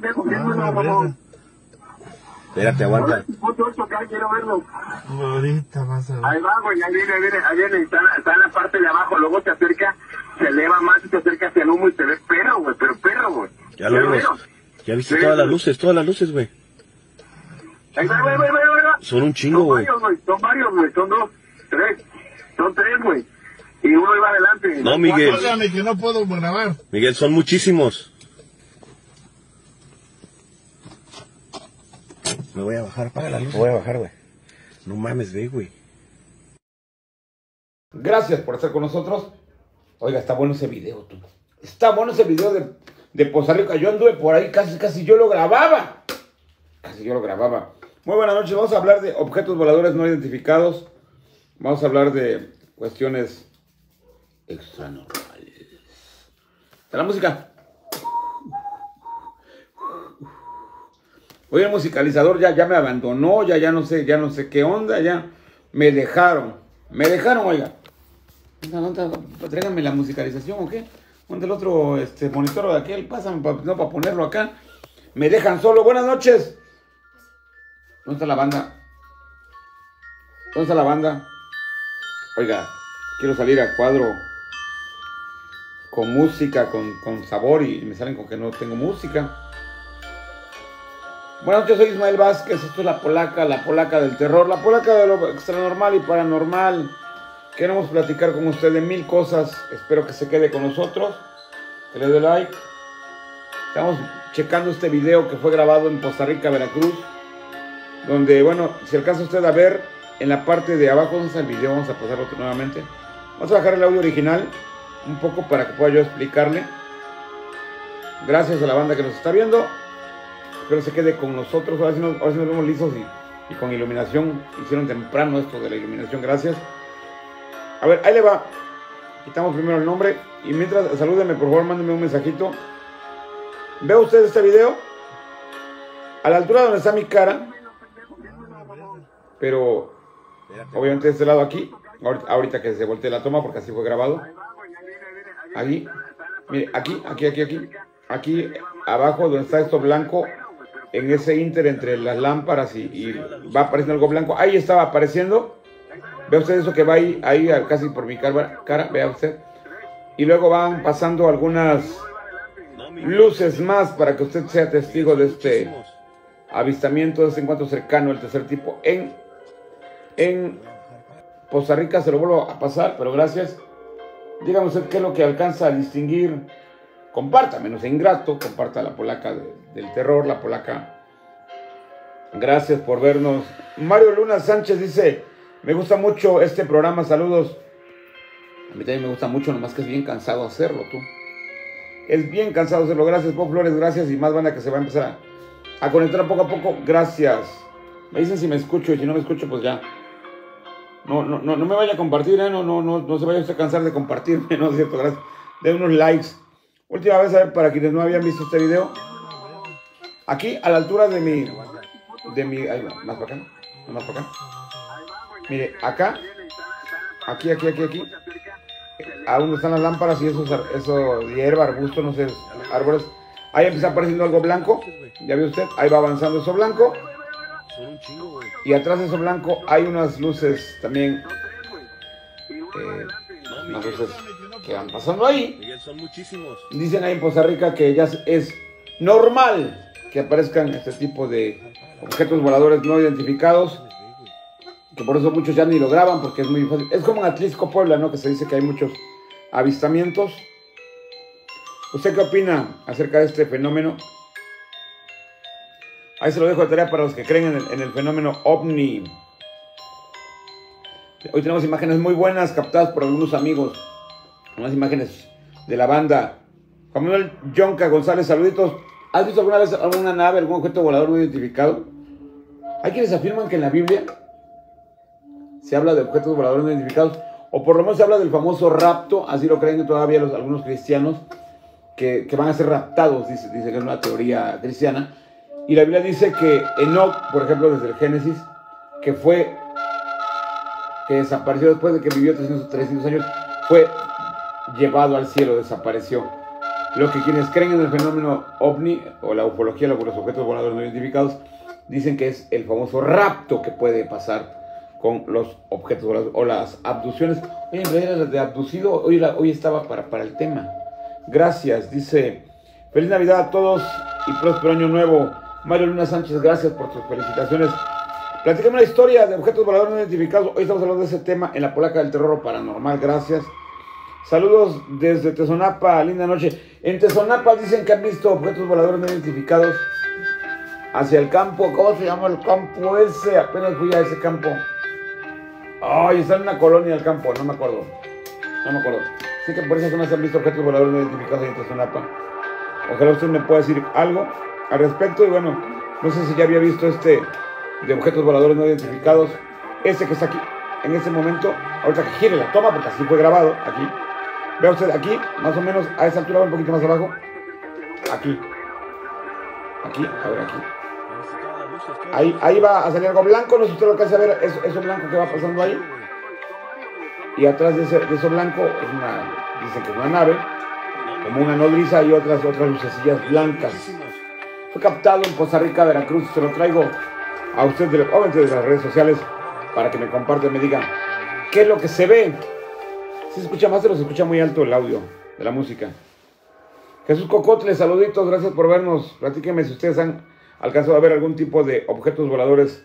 bien bueno, mamón. Espérate, aguanta. Punto ocho, acá, quiero verlo. Ahorita vas a ver. Ahí va, güey, ahí viene, ahí viene, ahí viene, está, está en la parte de abajo, luego se acerca, se eleva más y se acerca hacia el humo y se ve perro, güey, pero perro, güey. Ya lo vimos. Ya viste todas las luces, todas las luces, güey. Ahí güey, güey, güey, güey, güey. Son un chingo, güey. son varios, güey, son dos, tres, son tres, güey. Y uno iba adelante. No, Miguel. Óigame que no puedo grabar. Miguel, son muchísimos. Me voy a bajar, apaga la luz. Me voy a bajar, güey. No mames, ve, güey. Gracias por estar con nosotros. Oiga, está bueno ese video, tú. Está bueno ese video de, de Poza Rica. Yo anduve por ahí, casi, casi yo lo grababa. Casi yo lo grababa. Muy buenas noches. Vamos a hablar de objetos voladores no identificados. Vamos a hablar de cuestiones extranormales. ¿De la música? Oye, el musicalizador ya, ya me abandonó, ya, ya no sé, ya no sé qué onda, ya me dejaron. Me dejaron, oiga. ¿Dónde, dónde, tráiganme la musicalización o qué? ¿Dónde el otro este, monitor de aquel? Pásame pa- no, para ponerlo acá. Me dejan solo. Buenas noches. ¿Dónde está la banda? ¿Dónde está la banda? Oiga, quiero salir a cuadro con música, con, con sabor y me salen con que no tengo música. Buenas noches, soy Ismael Vázquez, esto es La Polaca, La Polaca del Terror, La Polaca de lo extranormal y paranormal. Queremos platicar con usted de mil cosas, espero que se quede con nosotros, que le dé like. Estamos checando este video que fue grabado en Costa Rica, Veracruz, donde, bueno, si alcanza usted a ver, en la parte de abajo, ¿dónde está el video? Vamos a pasarlo nuevamente. Vamos a bajar el audio original, un poco para que pueda yo explicarle. Gracias a la banda que nos está viendo. Espero se quede con nosotros. Ahora sí nos, vemos lisos y, con iluminación. Hicieron temprano esto de la iluminación. Gracias. A ver, ahí le va. Quitamos primero el nombre. Y mientras, salúdeme, por favor, mándeme un mensajito. ¿Ve usted este video? A la altura donde está mi cara. Pero, obviamente de este lado aquí. Ahorita, que se voltee la toma, porque así fue grabado. Ahí. Mire, aquí, aquí, aquí, aquí. Aquí abajo donde está esto blanco, en ese inter entre las lámparas y, va apareciendo algo blanco. Ahí estaba apareciendo. Ve usted eso que va ahí, ahí casi por mi cara, vea usted. Y luego van pasando algunas luces más para que usted sea testigo de este avistamiento, de este encuentro cercano del tercer tipo en, en Costa Rica. Se lo vuelvo a pasar, pero gracias. Dígame usted qué es lo que alcanza a distinguir. Comparta, menos ingrato, comparta la polaca de- del terror, la polaca. Gracias por vernos. Mario Luna Sánchez dice, me gusta mucho este programa, saludos. A mí también me gusta mucho, nomás que es bien cansado hacerlo, tú. Es bien cansado hacerlo. Gracias, Pop Flores, gracias. Y más banda que se va a empezar a, a conectar poco a poco. Gracias. Me dicen si me escucho y si no me escucho, pues ya. No, no, no, no me vaya a compartir, ¿eh? No, no, no, no se vaya usted a cansar de compartirme, ¿no es cierto? Gracias. De unos likes. Última vez, a ver, para quienes no habían visto este video. Aquí, a la altura de mi... De mi... Ahí va, más para acá. Más para acá. Mire, acá. Aquí, aquí, aquí, aquí. A donde están las lámparas y esos, eso, hierba, arbusto, no sé, árboles. Ahí empieza apareciendo algo blanco. ¿Ya vio usted? Ahí va avanzando eso blanco. Y atrás de eso blanco hay unas luces también. eh, unas luces que van pasando ahí. Miguel, son muchísimos. Dicen ahí en Costa Rica que ya es normal aparezcan este tipo de objetos voladores no identificados. Que por eso muchos ya ni lo graban porque es muy fácil. Es como en Atlisco, Puebla, ¿no? Que se dice que hay muchos avistamientos. ¿Usted qué opina acerca de este fenómeno? Ahí se lo dejo de tarea para los que creen en el, en el fenómeno ovni. Hoy tenemos imágenes muy buenas captadas por algunos amigos. Unas imágenes de la banda. Juan Manuel Yonca González, saluditos. ¿Has visto alguna vez alguna nave, algún objeto volador no identificado? Hay quienes afirman que en la Biblia se habla de objetos voladores no identificados, o por lo menos se habla del famoso rapto, así lo creen todavía algunos cristianos, que, van a ser raptados, dice, dice que es una teoría cristiana. Y la Biblia dice que Enoch, por ejemplo, desde el Génesis, que fue, que desapareció después de que vivió 300, 300 años, fue llevado al cielo, desapareció. Lo que quienes creen en el fenómeno ovni o la ufología, los objetos voladores no identificados, dicen que es el famoso rapto que puede pasar con los objetos voladores o las abducciones. Oye, en realidad de abducido, hoy, hoy estaba para, para el tema. Gracias, dice, feliz Navidad a todos y próspero año nuevo. Mario Luna Sánchez, gracias por tus felicitaciones. Platícame una historia de objetos voladores no identificados. Hoy estamos hablando de ese tema en la polaca del terror paranormal. Gracias. Saludos desde Tezonapa, linda noche. En Tezonapa dicen que han visto objetos voladores no identificados hacia el campo. ¿Cómo se llama el campo ese? Apenas fui a ese campo. Ay, está en una colonia del campo, no me acuerdo. No me acuerdo. Sí que por esa zona se han visto objetos voladores no identificados en Tezonapa. Ojalá usted me pueda decir algo al respecto. Y bueno, no sé si ya había visto este de objetos voladores no identificados. Ese que está aquí, en ese momento, ahorita que gire la toma, porque así fue grabado, aquí. Vea usted aquí, más o menos a esa altura, un poquito más abajo. Aquí. Aquí, a ver, aquí. Ahí, ahí va a salir algo blanco, no sé si usted lo alcanza a ver, eso, eso blanco que va pasando ahí. Y atrás de, ese, eso blanco es una, dicen que es una nave, como una nodriza y otras, otras lucecillas blancas. Fue captado en Costa Rica, Veracruz, se lo traigo a usted de, de las redes sociales para que me compartan, me digan qué es lo que se ve. Se escucha más, se los escucha muy alto el audio de la música. Jesús Cocotle, saluditos, gracias por vernos. Platíquenme si ustedes han alcanzado a ver algún tipo de objetos voladores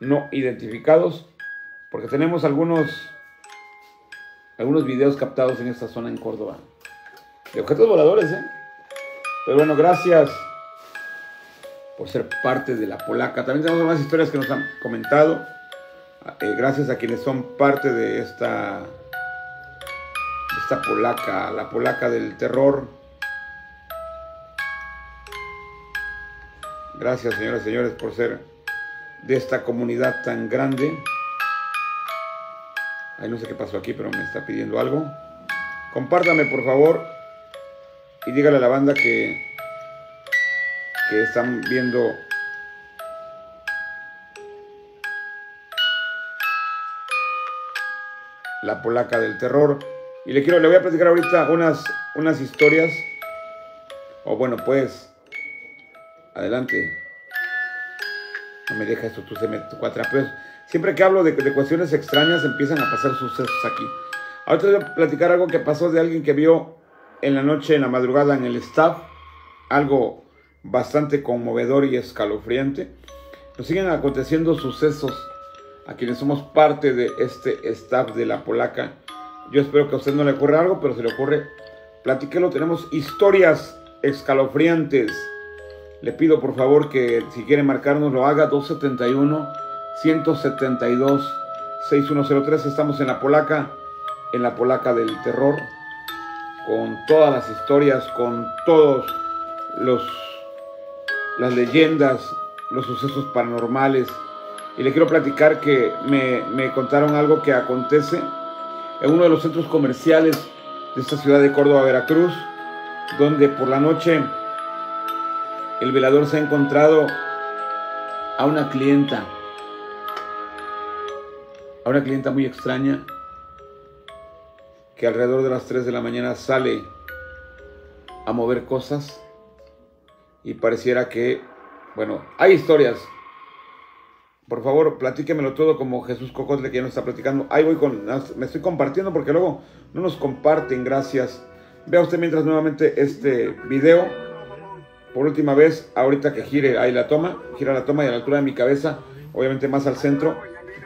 no identificados, porque tenemos algunos, algunos videos captados en esta zona en Córdoba. De objetos voladores, ¿eh? Pero bueno, gracias por ser parte de la polaca. También tenemos más historias que nos han comentado. Eh, gracias a quienes son parte de esta, esta polaca, la polaca del terror. Gracias, señoras y señores, por ser de esta comunidad tan grande. Ay, no sé qué pasó aquí, pero me está pidiendo algo. Compártame, por favor, y dígale a la banda que que están viendo la polaca del terror. Y le quiero, le voy a platicar ahorita unas, unas historias. O bueno, pues, adelante. No me deja esto, tú se me cuatrapeos. Siempre que hablo de, de, cuestiones extrañas empiezan a pasar sucesos aquí. Ahorita voy a platicar algo que pasó de alguien que vio en la noche, en la madrugada, en el staff. Algo bastante conmovedor y escalofriante, nos siguen aconteciendo sucesos a quienes somos parte de este staff de la polaca. Yo espero que a usted no le ocurra algo, pero si le ocurre, platíquelo. Tenemos historias escalofriantes. Le pido por favor que si quiere marcarnos lo haga 271 172 6103. Estamos en la polaca, en la polaca del terror, con todas las historias, con todos los las leyendas, los sucesos paranormales. Y le quiero platicar que me, contaron algo que acontece en uno de los centros comerciales de esta ciudad de Córdoba, Veracruz, donde por la noche el velador se ha encontrado a una clienta, a una clienta muy extraña, que alrededor de las 3 de la mañana sale a mover cosas y pareciera que, bueno, hay historias. Por favor, platíquemelo todo como Jesús Cocotle que ya nos está platicando. Ahí voy con, me estoy compartiendo porque luego no nos comparten, gracias. Vea usted mientras nuevamente este video, por última vez, ahorita que gire ahí la toma, gira la toma y a la altura de mi cabeza, obviamente más al centro,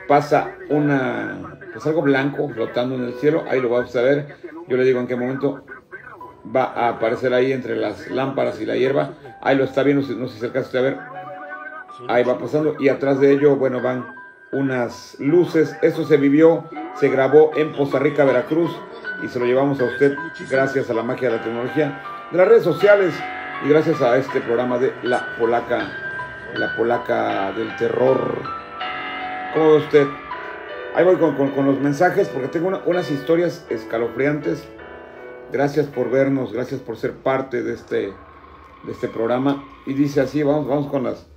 pasa una, pues algo blanco flotando en el cielo, ahí lo va a ver. Yo le digo en qué momento va a aparecer ahí entre las lámparas y la hierba. Ahí lo está viendo, no sé si alcanza a ver. Ahí va pasando y atrás de ello, bueno, van unas luces. Eso se vivió, se grabó en Poza Rica, Veracruz y se lo llevamos a usted gracias a la magia de la tecnología, de las redes sociales y gracias a este programa de La Polaca, La Polaca del Terror. ¿Cómo ve usted? Ahí voy con, los mensajes porque tengo unas historias escalofriantes Gracias por vernos, gracias por ser parte de este, de este programa. Y dice así, vamos, vamos con las...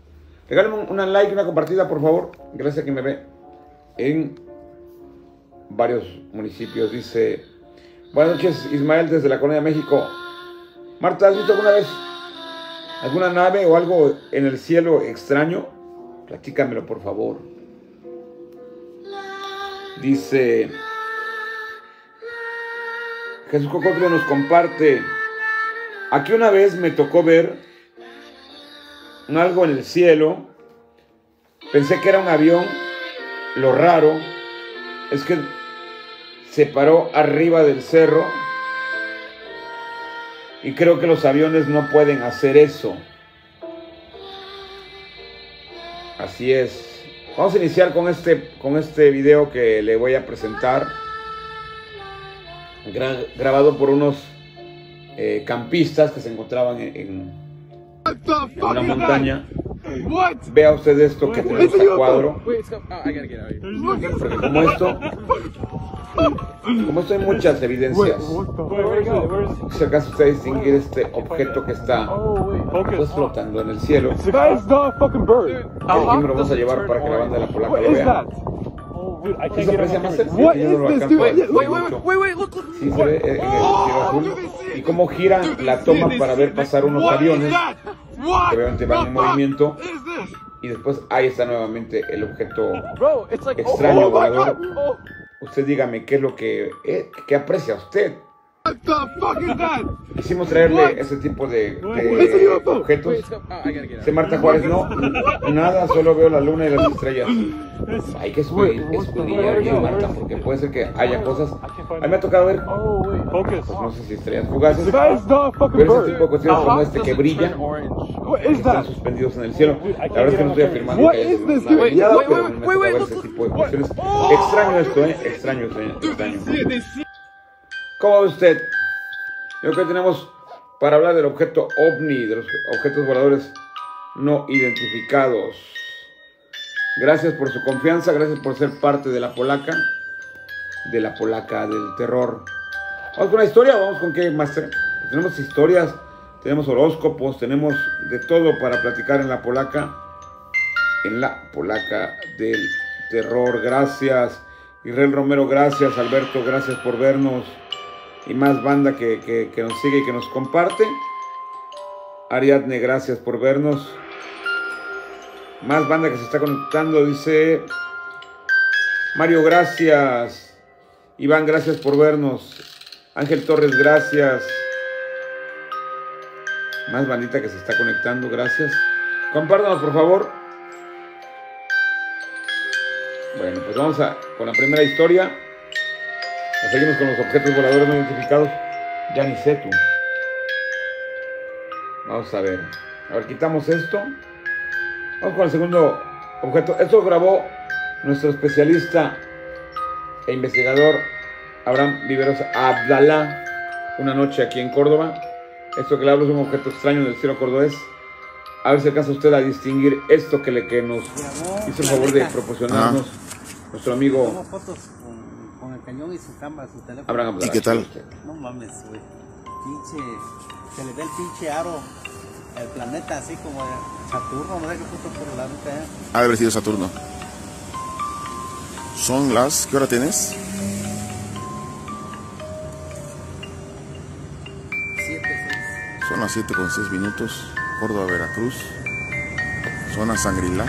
Regálenme una like, una compartida, por favor. Gracias a que me ve en varios municipios. Dice, buenas noches Ismael desde la Colonia de México. Marta, ¿has visto alguna vez alguna nave o algo en el cielo extraño? Platícamelo, por favor. Dice Jesús Cocotro nos comparte. Aquí una vez me tocó ver algo en el cielo. Pensé que era un avión. Lo raro es que se paró arriba del cerro. Y creo que los aviones no pueden hacer eso. Así es. Vamos a iniciar con este, con este video que le voy a presentar. grabado por unos eh, campistas que se encontraban en, en una montaña. Vea usted esto que tenemos a cuadro. Porque como esto, como esto hay muchas evidencias. Si usted distinguir este objeto que está pues, flotando en el cielo. Aquí me lo vamos a llevar para que la banda de la polaca lo vea. ¿Sí se aprecia más el cielo? Yo no lo alcanzo a ver mucho. Sí se ve en el cielo azul. Y cómo gira la toma para ver pasar unos aviones que obviamente van en movimiento y después ahí está nuevamente el objeto extraño volador. Usted dígame qué es lo que, eh, qué aprecia usted. Quisimos traerle ese tipo de, de objetos. Se Marta Juárez, no, nada, solo veo la luna y las estrellas. Hay que estudiar bien, Marta, porque puede ser que haya cosas. A mí me ha tocado ver, pues no sé si estrellas fugaces, pero ese tipo de cuestiones como este que brillan, están suspendidos en el cielo. La verdad es que no estoy afirmando que haya nada, pero me ha tocado ver ese tipo de cuestiones. Extraño esto, ¿eh? Extraño, extraño. ¿Cómo ve usted? Yo creo que tenemos para hablar del objeto ovni, de los objetos voladores no identificados. Gracias por su confianza, gracias por ser parte de la polaca, de la polaca del terror. Vamos con la historia, vamos con qué, Master. Tenemos historias, tenemos horóscopos, tenemos de todo para platicar en la polaca, en la polaca del terror. Gracias, Israel Romero, gracias, Alberto, gracias por vernos y más banda que, que, nos sigue y que nos comparte. Ariadne, gracias por vernos. Más banda que se está conectando, dice Mario, gracias. Iván, gracias por vernos. Ángel Torres, gracias. Más bandita que se está conectando, gracias. Compártanos, por favor. Bueno, pues vamos a con la primera historia. Seguimos con los objetos voladores no identificados. Ya ni sé tú. Vamos a ver. A ver, quitamos esto. Vamos con el segundo objeto. Esto lo grabó nuestro especialista e investigador Abraham Viveros Abdalá una noche aquí en Córdoba. Esto que le hablo es un objeto extraño del cielo cordobés. A ver si alcanza usted a distinguir esto que, le, que nos hizo el favor de proporcionarnos ah. nuestro amigo cañón y su cámara, su teléfono. Abraham, ¿Y qué tal? No mames, güey. Pinche, se le ve el pinche aro, el planeta así como Saturno, no sé qué puto por la nuca, ¿eh? Ha de haber sido Saturno. Son las, ¿qué hora tienes? Siete, seis. Son las 7 con 6 minutos, Córdoba, Veracruz, zona Sangrilá,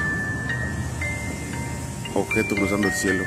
objeto cruzando el cielo.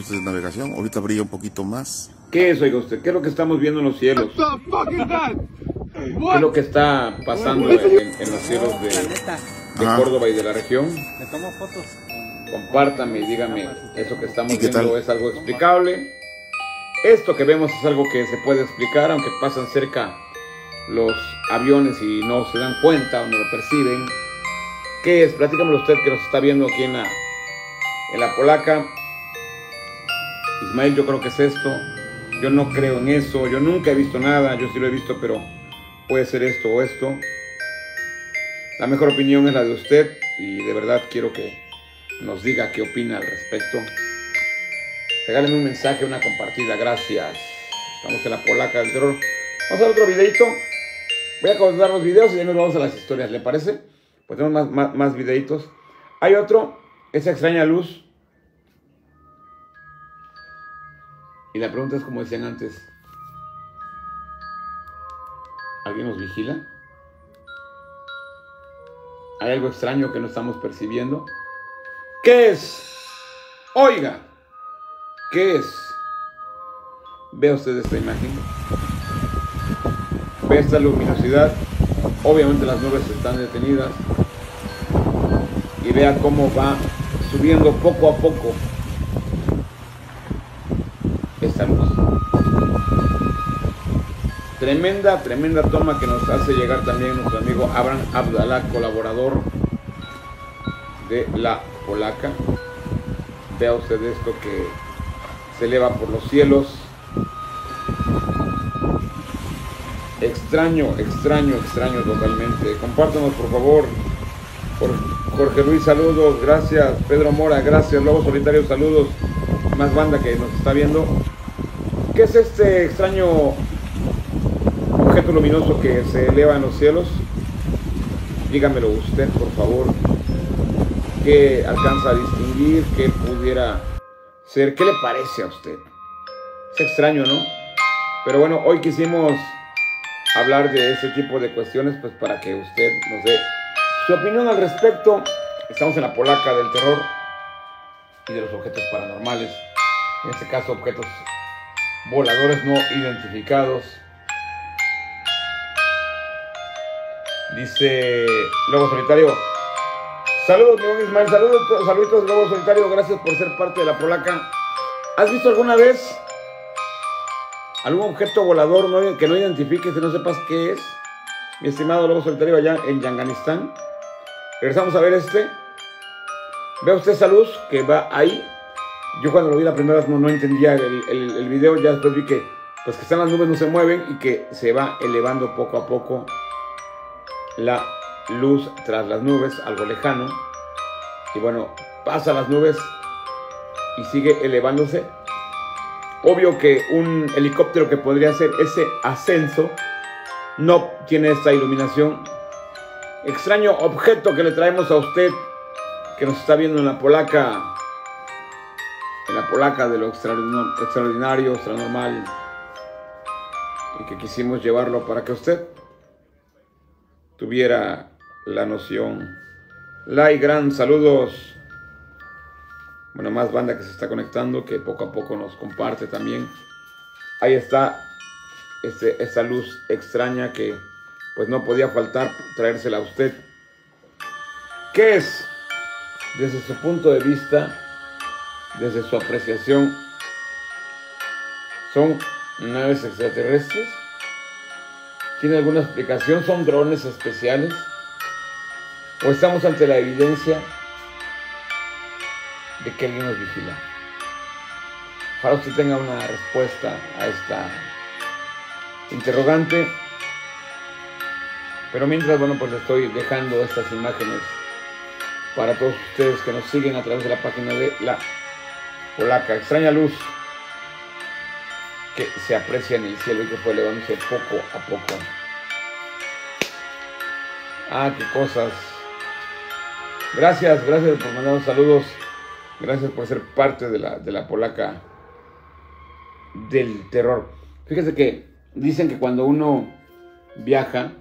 Luces de navegación, ahorita brilla un poquito más. ¿Qué es, oiga usted? ¿Qué es lo que estamos viendo en los cielos? ¿Qué es lo que está pasando en, los cielos de, Córdoba y de la región? Le tomo fotos. Compártame y dígame, ¿eso que estamos viendo es algo explicable? Esto que vemos es algo que se puede explicar, aunque pasan cerca los aviones y no se dan cuenta o no lo perciben. ¿Qué es? Platícamelo usted que nos está viendo aquí en la, en la polaca. Ismael, yo creo que es esto. Yo no creo en eso. Yo nunca he visto nada. Yo sí lo he visto, pero puede ser esto o esto. La mejor opinión es la de usted y de verdad quiero que nos diga qué opina al respecto. Regálenme un mensaje, una compartida, gracias. Estamos en la polaca del terror. Vamos a ver otro videito. Voy a contar los videos y ya nos vamos a las historias, ¿le parece? Pues tenemos más, más, más videitos. Hay otro, esa extraña luz. Y la pregunta es como decían antes. ¿Alguien nos vigila? ¿Hay algo extraño que no estamos percibiendo? ¿Qué es? Oiga, ¿qué es? Ve usted esta imagen. Ve esta luminosidad. Obviamente las nubes están detenidas. Y vea cómo va subiendo poco a poco Tremenda, tremenda toma que nos hace llegar también nuestro amigo Abraham Abdalá, colaborador de la polaca. Vea usted esto que se eleva por los cielos. Extraño, extraño, extraño totalmente. Compártanos por favor. Por Jorge Luis, saludos. Gracias. Pedro Mora, gracias. Lobo Solitario, saludos. Más banda que nos está viendo. ¿Qué es este extraño objeto luminoso que se eleva en los cielos? Dígamelo usted, por favor. ¿Qué alcanza a distinguir? ¿Qué pudiera ser? ¿Qué le parece a usted? Es extraño, ¿no? Pero bueno, hoy quisimos hablar de ese tipo de cuestiones, pues para que usted nos dé su opinión al respecto. Estamos en la polaca del terror y de los objetos paranormales. En este caso, objetos voladores no identificados. Dice Lobo Solitario. Saludos, mi Ismael. Saludos, saluditos, Lobo Solitario. Gracias por ser parte de la polaca. ¿Has visto alguna vez algún objeto volador que no identifiques y no sepas qué es? Mi estimado Lobo Solitario allá en Yanganistán. Regresamos a ver este. Ve usted esa luz que va ahí. Yo cuando lo vi la primera vez no, entendía el, el- el video, ya después vi que pues que están las nubes no se mueven y que se va elevando poco a poco la luz tras las nubes, algo lejano. Y bueno, pasa las nubes y sigue elevándose. Obvio que un helicóptero que podría hacer ese ascenso no tiene esta iluminación. Extraño objeto que le traemos a usted que nos está viendo en la polaca, la polaca de lo extraordinario, extraordinario, extranormal, y que quisimos llevarlo para que usted tuviera la noción. Lai, gran saludos. Bueno, más banda que se está conectando, que poco a poco nos comparte también. Ahí está este, esta luz extraña que pues no podía faltar traérsela a usted. ¿Qué es? Desde su punto de vista, desde su apreciación, ¿son naves extraterrestres? ¿Tiene alguna explicación? ¿Son drones especiales? ¿O estamos ante la evidencia de que alguien nos vigila? Ojalá usted tenga una respuesta a esta interrogante. Pero mientras, bueno, pues estoy dejando estas imágenes para todos ustedes que nos siguen a través de la página de la polaca. Extraña luz que se aprecia en el cielo y que fue elevándose poco a poco. Ah, qué cosas. Gracias, gracias por mandarnos saludos. Gracias por ser parte de la, de la polaca del terror. Fíjese que dicen que cuando uno viaja,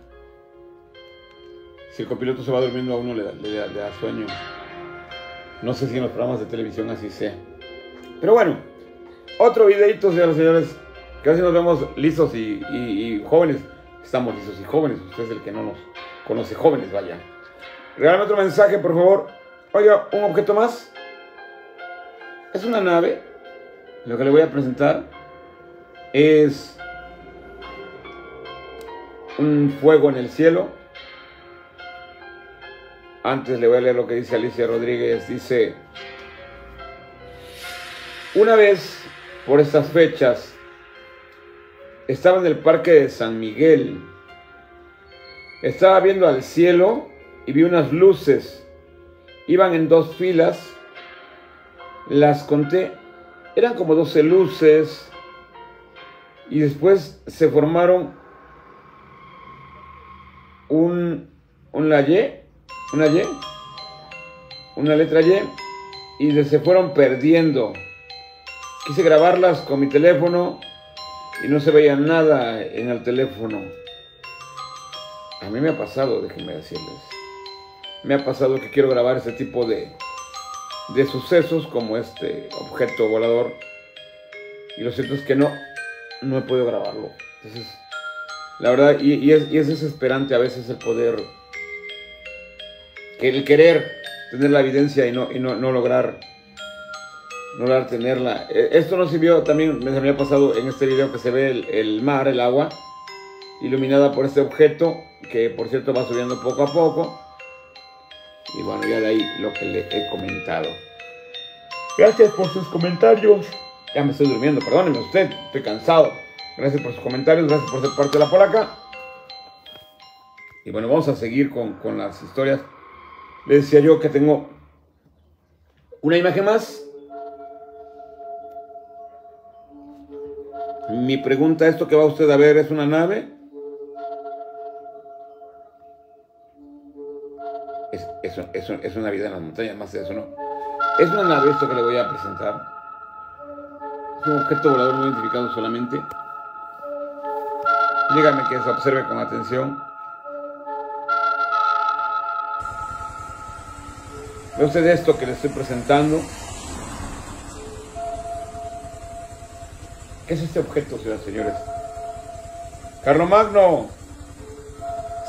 si el copiloto se va durmiendo a uno le da, le le da sueño. No sé si en los programas de televisión así sea. Pero bueno, otro videito, señoras y señores. Que así nos vemos lisos y, y- y jóvenes. Estamos lisos y jóvenes. Usted es el que no nos conoce jóvenes, vaya. Regálame otro mensaje, por favor. Oiga, un objeto más. Es una nave. Lo que le voy a presentar es un fuego en el cielo. Antes le voy a leer lo que dice Alicia Rodríguez. Dice, una vez por estas fechas estaba en el parque de San Miguel. Estaba viendo al cielo y vi unas luces. Iban en dos filas las conté, eran como 12 luces y después se formaron un, una Y, una Y, una letra Y y se fueron perdiendo. Quise grabarlas con mi teléfono y no se veía nada en el teléfono. A mí me ha pasado, déjenme decirles. Me ha pasado que quiero grabar ese tipo de, de sucesos como este objeto volador. Y lo cierto es que no, no he podido grabarlo. Entonces, la verdad, y, es, desesperante a veces el poder, el querer tener la evidencia y no, y no, no lograr lograr tenerla. E, esto no sirvió, también me había pasado en este video que se ve el, mar, el agua, iluminada por este objeto, que por cierto va subiendo poco a poco. Y bueno, ya de ahí lo que le he comentado. Gracias por sus comentarios. Ya me estoy durmiendo, perdóneme usted, estoy cansado. Gracias por sus comentarios, gracias por ser parte de la polaca. Y bueno, vamos a seguir con, con las historias. Les decía yo que tengo una imagen más Mi pregunta, ¿esto que va usted a ver es una nave? Es, una vida en las montañas, más eso, ¿no? Es una nave esto que le voy a presentar. Es un objeto volador no identificado solamente. Dígame que se observe con atención. ¿Ve usted esto que le estoy presentando? Es este objeto, señoras y señores? Carlomagno.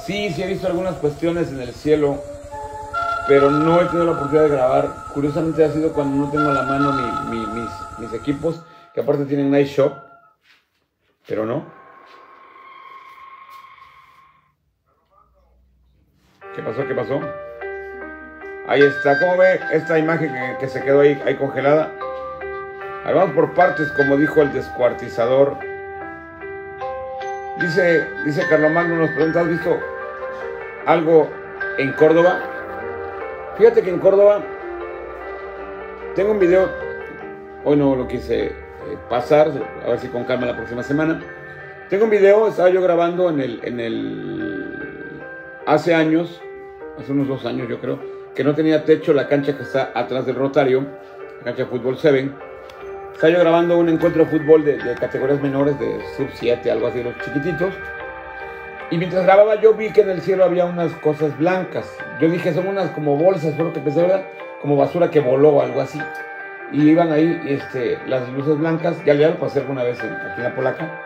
Sí, sí he visto algunas cuestiones en el cielo, pero no he tenido la oportunidad de grabar. Curiosamente ha sido cuando no tengo a la mano mis, equipos, que aparte tienen Night Shop, pero no. ¿Qué pasó? ¿Qué pasó? Ahí está, ¿cómo ve esta imagen que, que se quedó ahí, ahí congelada? Vamos por partes, como dijo el descuartizador. Dice, dice Carlomagno, nos pregunta, ¿has visto algo en Córdoba? Fíjate que en Córdoba tengo un video, hoy no lo quise eh, pasar, a ver si con calma la próxima semana. Tengo un video, estaba yo grabando en el, en el, hace años, hace unos dos años yo creo, que no tenía techo la cancha que está atrás del rotario, la cancha fútbol 7 estaba yo grabando un encuentro de fútbol de, categorías menores, de sub 7, algo así, los chiquititos. Y mientras grababa yo vi que en el cielo había unas cosas blancas. Yo dije, son unas como bolsas, fue lo que pensé, ¿verdad? Como basura que voló o algo así. Y iban ahí este, las luces blancas, ya, ya lo pasé alguna vez aquí en la polaca.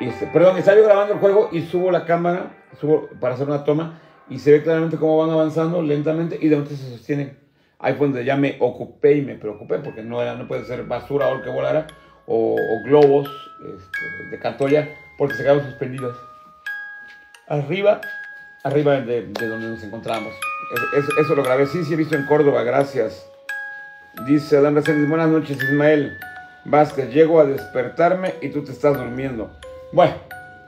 Y este, perdón, estaba yo grabando el juego y subo la cámara, subo para hacer una toma y se ve claramente cómo van avanzando lentamente y de repente se sostienen Ahí fue donde ya me ocupé y me preocupé porque no, era, no puede ser basura o el que volara o, globos este, de cantoya porque se quedaron suspendidos. Arriba, arriba de, donde nos encontramos. Eso, lo grabé. Sí, sí, he visto en Córdoba, gracias. Dice Adán Reséndiz, buenas noches Ismael Vázquez, llego a despertarme y tú te estás durmiendo. Bueno,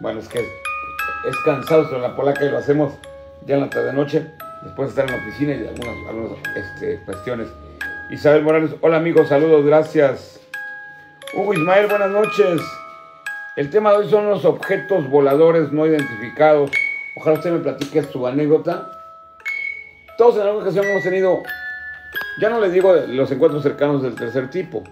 bueno, es que es cansado sobre la polaca y lo hacemos ya en la tarde noche después de estar en la oficina y de algunas, este, cuestiones. Isabel Morales, hola amigos, saludos, gracias. Hugo Ismael, buenas noches. El tema de hoy son los objetos voladores no identificados. Ojalá usted me platique su anécdota. Todos en alguna ocasión hemos tenido, ya no les digo los encuentros cercanos del tercer tipo.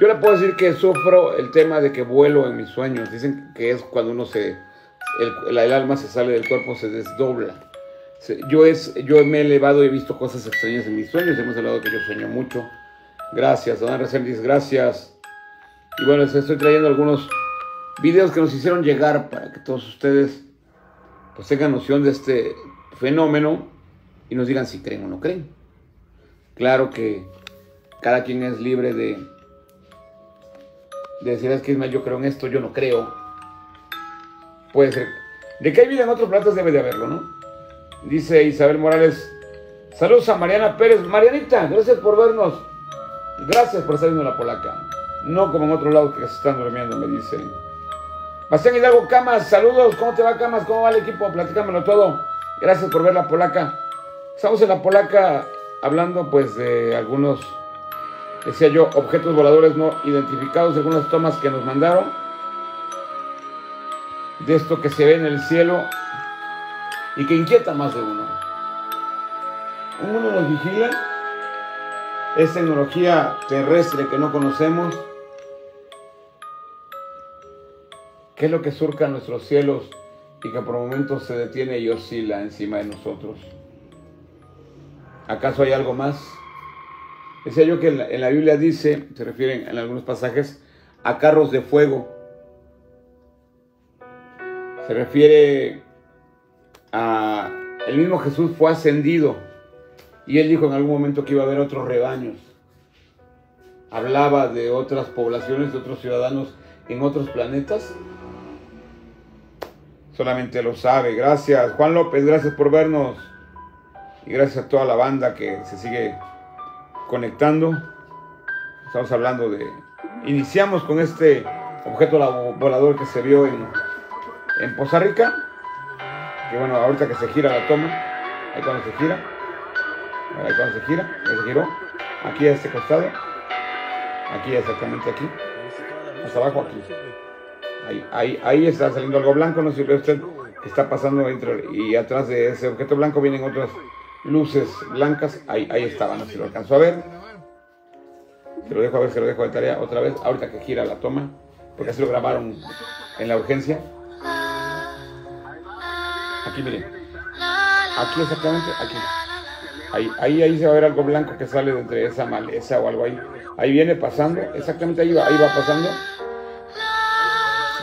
Yo le puedo decir que sufro el tema de que vuelo en mis sueños. Dicen que es cuando uno se, el, el alma se sale del cuerpo, se desdobla. Yo, es, yo me he elevado y he visto cosas extrañas en mis sueños. Hemos hablado que yo sueño mucho. Gracias, Don Resendiz, gracias. Y bueno, les estoy trayendo algunos videos que nos hicieron llegar para que todos ustedes pues tengan noción de este fenómeno y nos digan si creen o no creen. Claro que cada quien es libre de, de decir, es que yo creo en esto, yo no creo. Puede ser. De que hay vida en otros platos debe de haberlo, ¿no? Dice Isabel Morales. Saludos a Mariana Pérez. Marianita, gracias por vernos. Gracias por estar viendo la polaca. No como en otro lado que se están durmiendo, me dicen. Bastián Hidalgo Camas, saludos. ¿Cómo te va, Camas? ¿Cómo va el equipo? Platícamelo todo. Gracias por ver la polaca. Estamos en la polaca hablando pues de algunos, decía yo, objetos voladores no identificados, algunas tomas que nos mandaron, de esto que se ve en el cielo y que inquieta más de uno. Uno nos vigila, es tecnología terrestre que no conocemos. ¿Qué es lo que surca nuestros cielos y que por momentos se detiene y oscila encima de nosotros? ¿Acaso hay algo más? Decía yo que en la, Biblia dice, se refieren en algunos pasajes, a carros de fuego. Se refiere el mismo Jesús fue ascendido y él dijo en algún momento que iba a haber otros rebaños. Hablaba de otras poblaciones, de otros ciudadanos en otros planetas. Solamente lo sabe. Gracias, Juan López, gracias por vernos. Y gracias a toda la banda que se sigue conectando. Estamos hablando de... Iniciamos con este objeto volador que se vio en, en Poza Rica. Que bueno, ahorita que se gira la toma, ahí cuando se gira, ahí cuando se gira, ahí se giró, aquí a este costado, aquí exactamente aquí, hasta abajo aquí. Ahí, ahí, ahí está saliendo algo blanco, no sé si ve usted que está pasando dentro y atrás de ese objeto blanco vienen otras luces blancas, ahí, ahí estaban, no sé si lo alcanzó a ver. Se lo dejo a ver, se lo dejo de tarea otra vez, ahorita que gira la toma, porque así lo grabaron en la urgencia. Aquí, miren. Aquí exactamente, aquí. Ahí, ahí, ahí se va a ver algo blanco que sale de entre esa maleza o algo ahí. Ahí viene pasando, exactamente ahí va, ahí va pasando.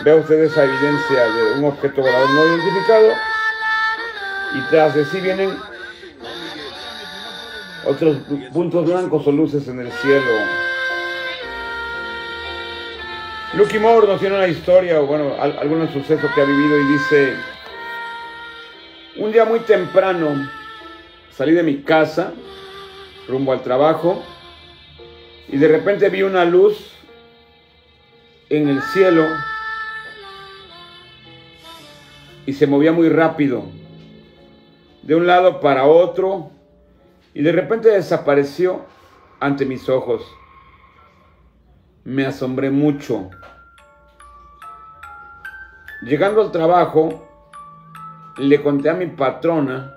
Vea usted esa evidencia de un objeto volador no identificado. Y tras de sí vienen otros puntos blancos o luces en el cielo. Lucky Moore nos tiene una historia o bueno, algún suceso que ha vivido y dice, un día muy temprano salí de mi casa rumbo al trabajo y de repente vi una luz en el cielo y se movía muy rápido de un lado para otro y de repente desapareció ante mis ojos. Me asombré mucho. Llegando al trabajo, le conté a mi patrona,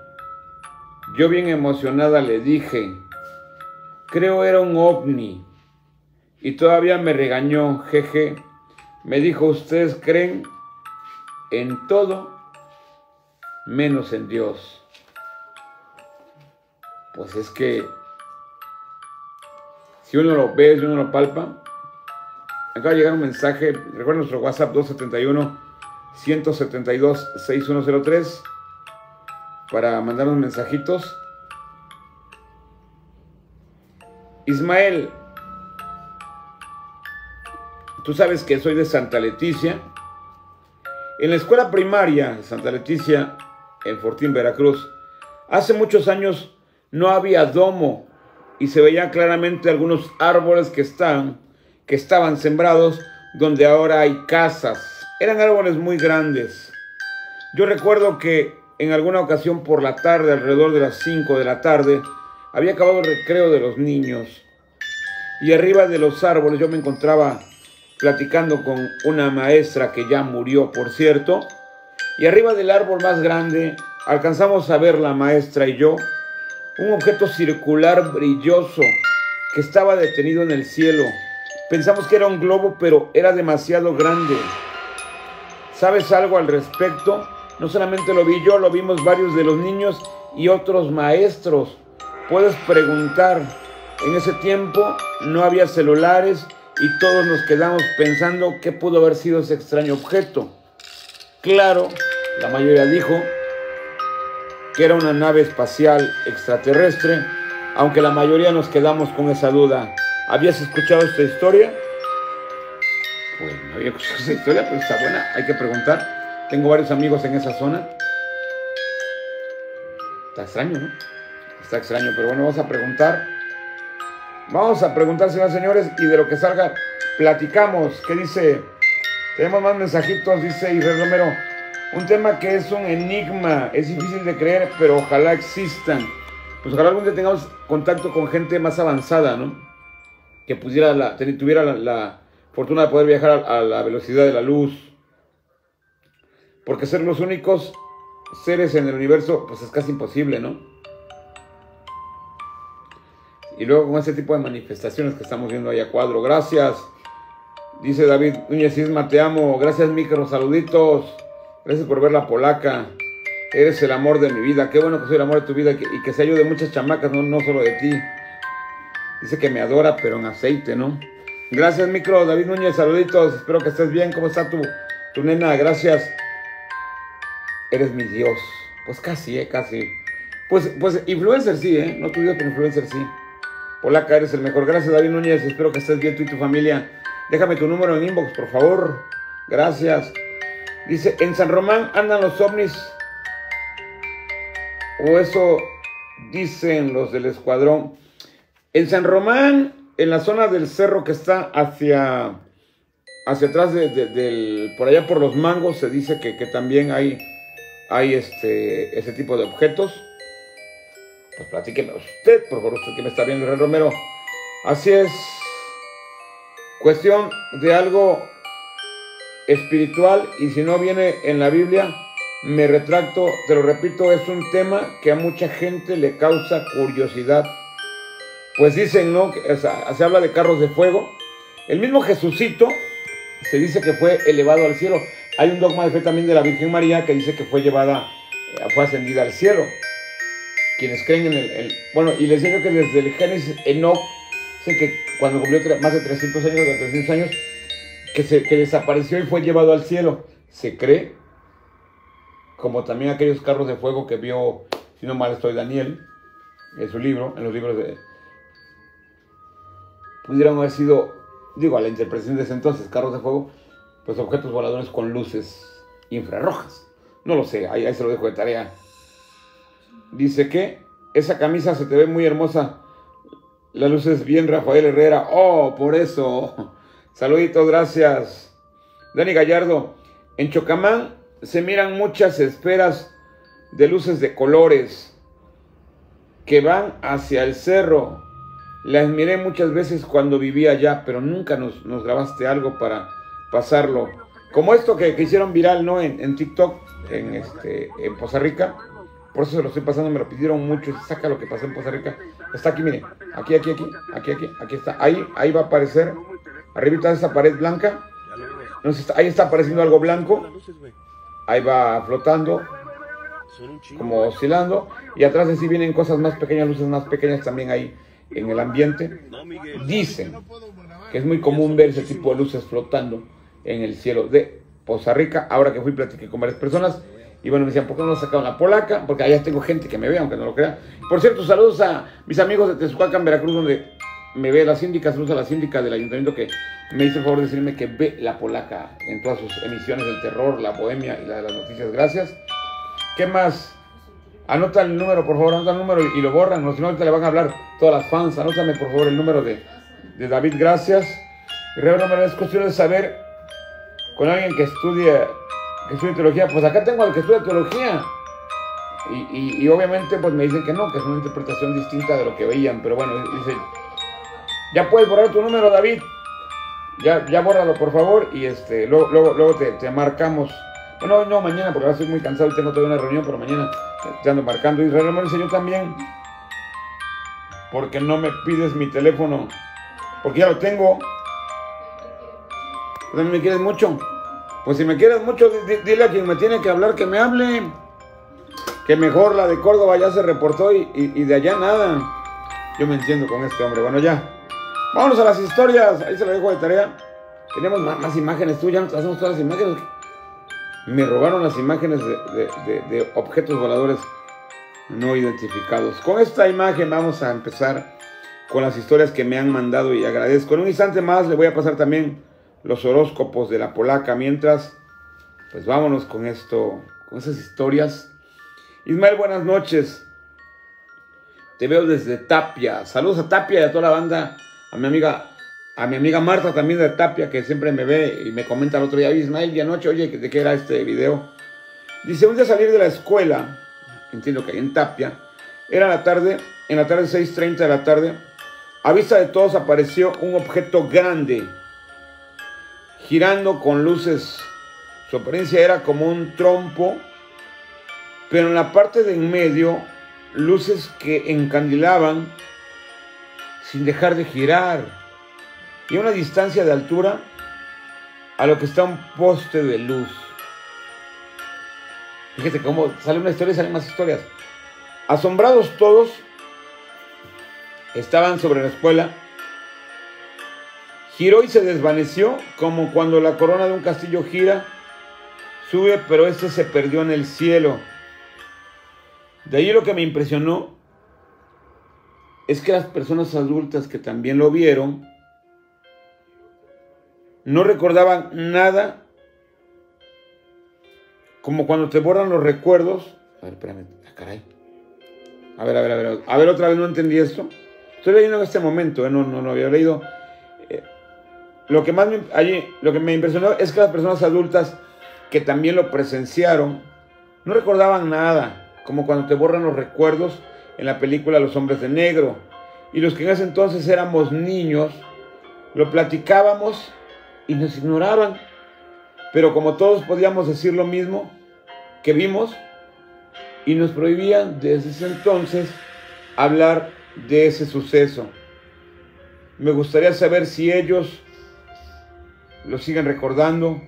yo bien emocionada le dije, creo era un ovni. Y todavía me regañó, jeje. Me dijo, ustedes creen en todo menos en Dios. Pues es que si uno lo ve, si uno lo palpa, acaba de llegar un mensaje, recuerda nuestro WhatsApp 271 172-6103 para mandarnos mensajitos. Ismael, tú sabes que soy de Santa Leticia. En la escuela primaria de Santa Leticia, en Fortín, Veracruz, hace muchos años no había domo y se veían claramente algunos árboles que, están, que estaban sembrados donde ahora hay casas. Eran árboles muy grandes. Yo recuerdo que en alguna ocasión por la tarde, alrededor de las 5 de la tarde, había acabado el recreo de los niños. Y arriba de los árboles yo me encontraba platicando con una maestra que ya murió, por cierto. Y arriba del árbol más grande alcanzamos a ver la maestra y yo un objeto circular brilloso que estaba detenido en el cielo. Pensamos que era un globo, pero era demasiado grande. ¿Sabes algo al respecto? No solamente lo vi yo, lo vimos varios de los niños y otros maestros. Puedes preguntar. En ese tiempo no había celulares y todos nos quedamos pensando qué pudo haber sido ese extraño objeto. Claro, la mayoría dijo que era una nave espacial extraterrestre, aunque la mayoría nos quedamos con esa duda. ¿Habías escuchado esta historia? Pues no había escuchado esa historia, pero está buena, hay que preguntar. Tengo varios amigos en esa zona. Está extraño, ¿no? Está extraño, pero bueno, vamos a preguntar. Vamos a preguntar, señoras y señores, y de lo que salga, platicamos. ¿Qué dice? Tenemos más mensajitos, dice Israel Romero. Un tema que es un enigma, es difícil de creer, pero ojalá existan. pues ojalá algún día tengamos contacto con gente más avanzada, ¿no? Que pudiera la, tuviera la, fortuna de poder viajar a, la velocidad de la luz. Porque ser los únicos seres en el universo, pues es casi imposible, ¿no? Y luego con ese tipo de manifestaciones que estamos viendo ahí a cuadro. Gracias. Dice David Núñez Isma, te amo. Gracias, micro. Saluditos. Gracias por ver la polaca. Eres el amor de mi vida. Qué bueno que soy el amor de tu vida y que, se ayude muchas chamacas, no, no solo de ti. Dice que me adora, pero en aceite, ¿no? Gracias, micro. David Núñez, saluditos. Espero que estés bien. ¿Cómo está tu, tu nena? Gracias. Eres mi Dios. Pues casi, ¿eh? Casi. Pues, pues influencer sí, ¿eh? No tu Dios, pero influencer sí. Polaca, eres el mejor. Gracias, David Núñez. Espero que estés bien tú y tu familia. Déjame tu número en inbox, por favor. Gracias. Dice, en San Román andan los ovnis. O eso dicen los del escuadrón. En San Román, en la zona del cerro que está hacia, hacia atrás de, del, por allá por los mangos, se dice que, que también hay, hay este, ese tipo de objetos. Pues platíqueme usted, por favor, usted que me está viendo, Rey Romero. Así es. Cuestión de algo espiritual y si no viene en la Biblia, me retracto, te lo repito, es un tema que a mucha gente le causa curiosidad. Pues dicen, ¿no? se habla de carros de fuego. El mismo Jesucito se dice que fue elevado al cielo. Hay un dogma de fe también de la Virgen María que dice que fue llevada, eh, fue ascendida al cielo quienes creen en el, bueno, y les digo que desde el Génesis Enoch, sé que cuando cumplió más de 300 años, de 300 años, que, se, que desapareció y fue llevado al cielo. Se cree, como también aquellos carros de fuego que vio, si no mal estoy, Daniel, en su libro, en los libros de... Pudieron haber sido, digo, a la interpretación de ese entonces, carros de fuego, pues objetos voladores con luces infrarrojas. No lo sé, ahí, ahí se lo dejo de tarea Dice que esa camisa se te ve muy hermosa. La luz es bien Rafael Herrera. Oh, por eso. Saluditos, gracias. Dani Gallardo. En Chocamán se miran muchas esferas de luces de colores que van hacia el cerro. Las miré muchas veces cuando vivía allá, pero nunca nos, grabaste algo para pasarlo. Como esto que, hicieron viral, ¿no? En, TikTok, en, este, en Poza Rica por eso se lo estoy pasando, me lo pidieron mucho. Saca lo que pasó en Costa Rica. Está aquí, miren. Aquí, aquí, aquí, aquí, aquí, aquí está. Ahí, ahí va a aparecer. Arriba esa pared blanca. ahí está apareciendo algo blanco. Ahí va flotando. Como oscilando. Y atrás de sí vienen cosas más pequeñas, luces más pequeñas también ahí en el ambiente. Dicen que es muy común ver ese tipo de luces flotando en el cielo de Poza Rica. Ahora que fui platiqué con varias personas y bueno, me decían, ¿por qué no sacaron la polaca? Porque allá tengo gente que me ve, aunque no lo crea. Por cierto, saludos a mis amigos de Tezucalcan, Veracruz, donde me ve la síndica. Saludos a la síndica del ayuntamiento que me hizo el favor de decirme que ve la polaca en todas sus emisiones del terror, la bohemia y la de las noticias. Gracias. ¿Qué más? Anota el número, por favor, anota el número y, lo borran. No, si no, ahorita le van a hablar todas las fans. Anótame, por favor, el número de, de David. Gracias. Realmente es cuestión de saber con alguien que estudie que estudia teología, pues acá tengo al que estudia teología. Y, y, obviamente pues me dicen que no, que es una interpretación distinta de lo que veían, pero bueno, dice, ya puedes borrar tu número, David. Ya, ya bórralo, por favor, y este, luego, luego, luego te, marcamos. Bueno, no, mañana, porque ahora estoy muy cansado y tengo toda una reunión, pero mañana te ando marcando. Israel me dice, yo también. Porque no me pides mi teléfono. Porque ya lo tengo. También me quieres mucho. Pues si me quieres mucho, dile a quien me tiene que hablar que me hable. Que mejor la de Córdoba ya se reportó y, de allá nada. Yo me entiendo con este hombre. Bueno, ya. Vámonos a las historias. Ahí se lo dejo de tarea. Tenemos más, imágenes. Tú ya nos hacemos todas las imágenes. Me robaron las imágenes de objetos voladores no identificados. Con esta imagen vamos a empezar con las historias que me han mandado y agradezco. En un instante más le voy a pasar también los horóscopos de la polaca. Mientras, pues vámonos con esto, con esas historias. Ismael, buenas noches. Te veo desde Tapia. Saludos a Tapia y a toda la banda. A mi amiga, a mi amiga Marta también de Tapia, que siempre me ve y me comenta el otro día, Ismael, y anoche, oye, ¿de qué era este video? Dice, un día salir de la escuela, entiendo que hay en Tapia, Era la tarde, en la tarde 6.30 de la tarde, a vista de todos apareció un objeto grande, girando con luces. Su apariencia era como un trompo, pero en la parte de en medio, luces que encandilaban sin dejar de girar. Y una distancia de altura a lo que está un poste de luz. Fíjate cómo sale una historia y salen más historias. Asombrados todos, estaban sobre la escuela. Giró y se desvaneció como cuando la corona de un castillo gira, sube, pero este se perdió en el cielo. De ahí lo que me impresionó es que las personas adultas que también lo vieron no recordaban nada como cuando te borran los recuerdos. A ver, espérame, ah, caray. A ver, a ver, a ver, a ver, otra vez no entendí esto. Estoy leyendo en este momento, ¿eh? no, no, no había leído. Eh, lo que más me, allí, lo que me impresionó es que las personas adultas que también lo presenciaron no recordaban nada, como cuando te borran los recuerdos en la película Los Hombres de Negro. Y los que en ese entonces éramos niños, lo platicábamos y nos ignoraban. Pero como todos podíamos decir lo mismo que vimos, y nos prohibían desde ese entonces hablar de ese suceso. Me gustaría saber si ellos lo siguen recordando,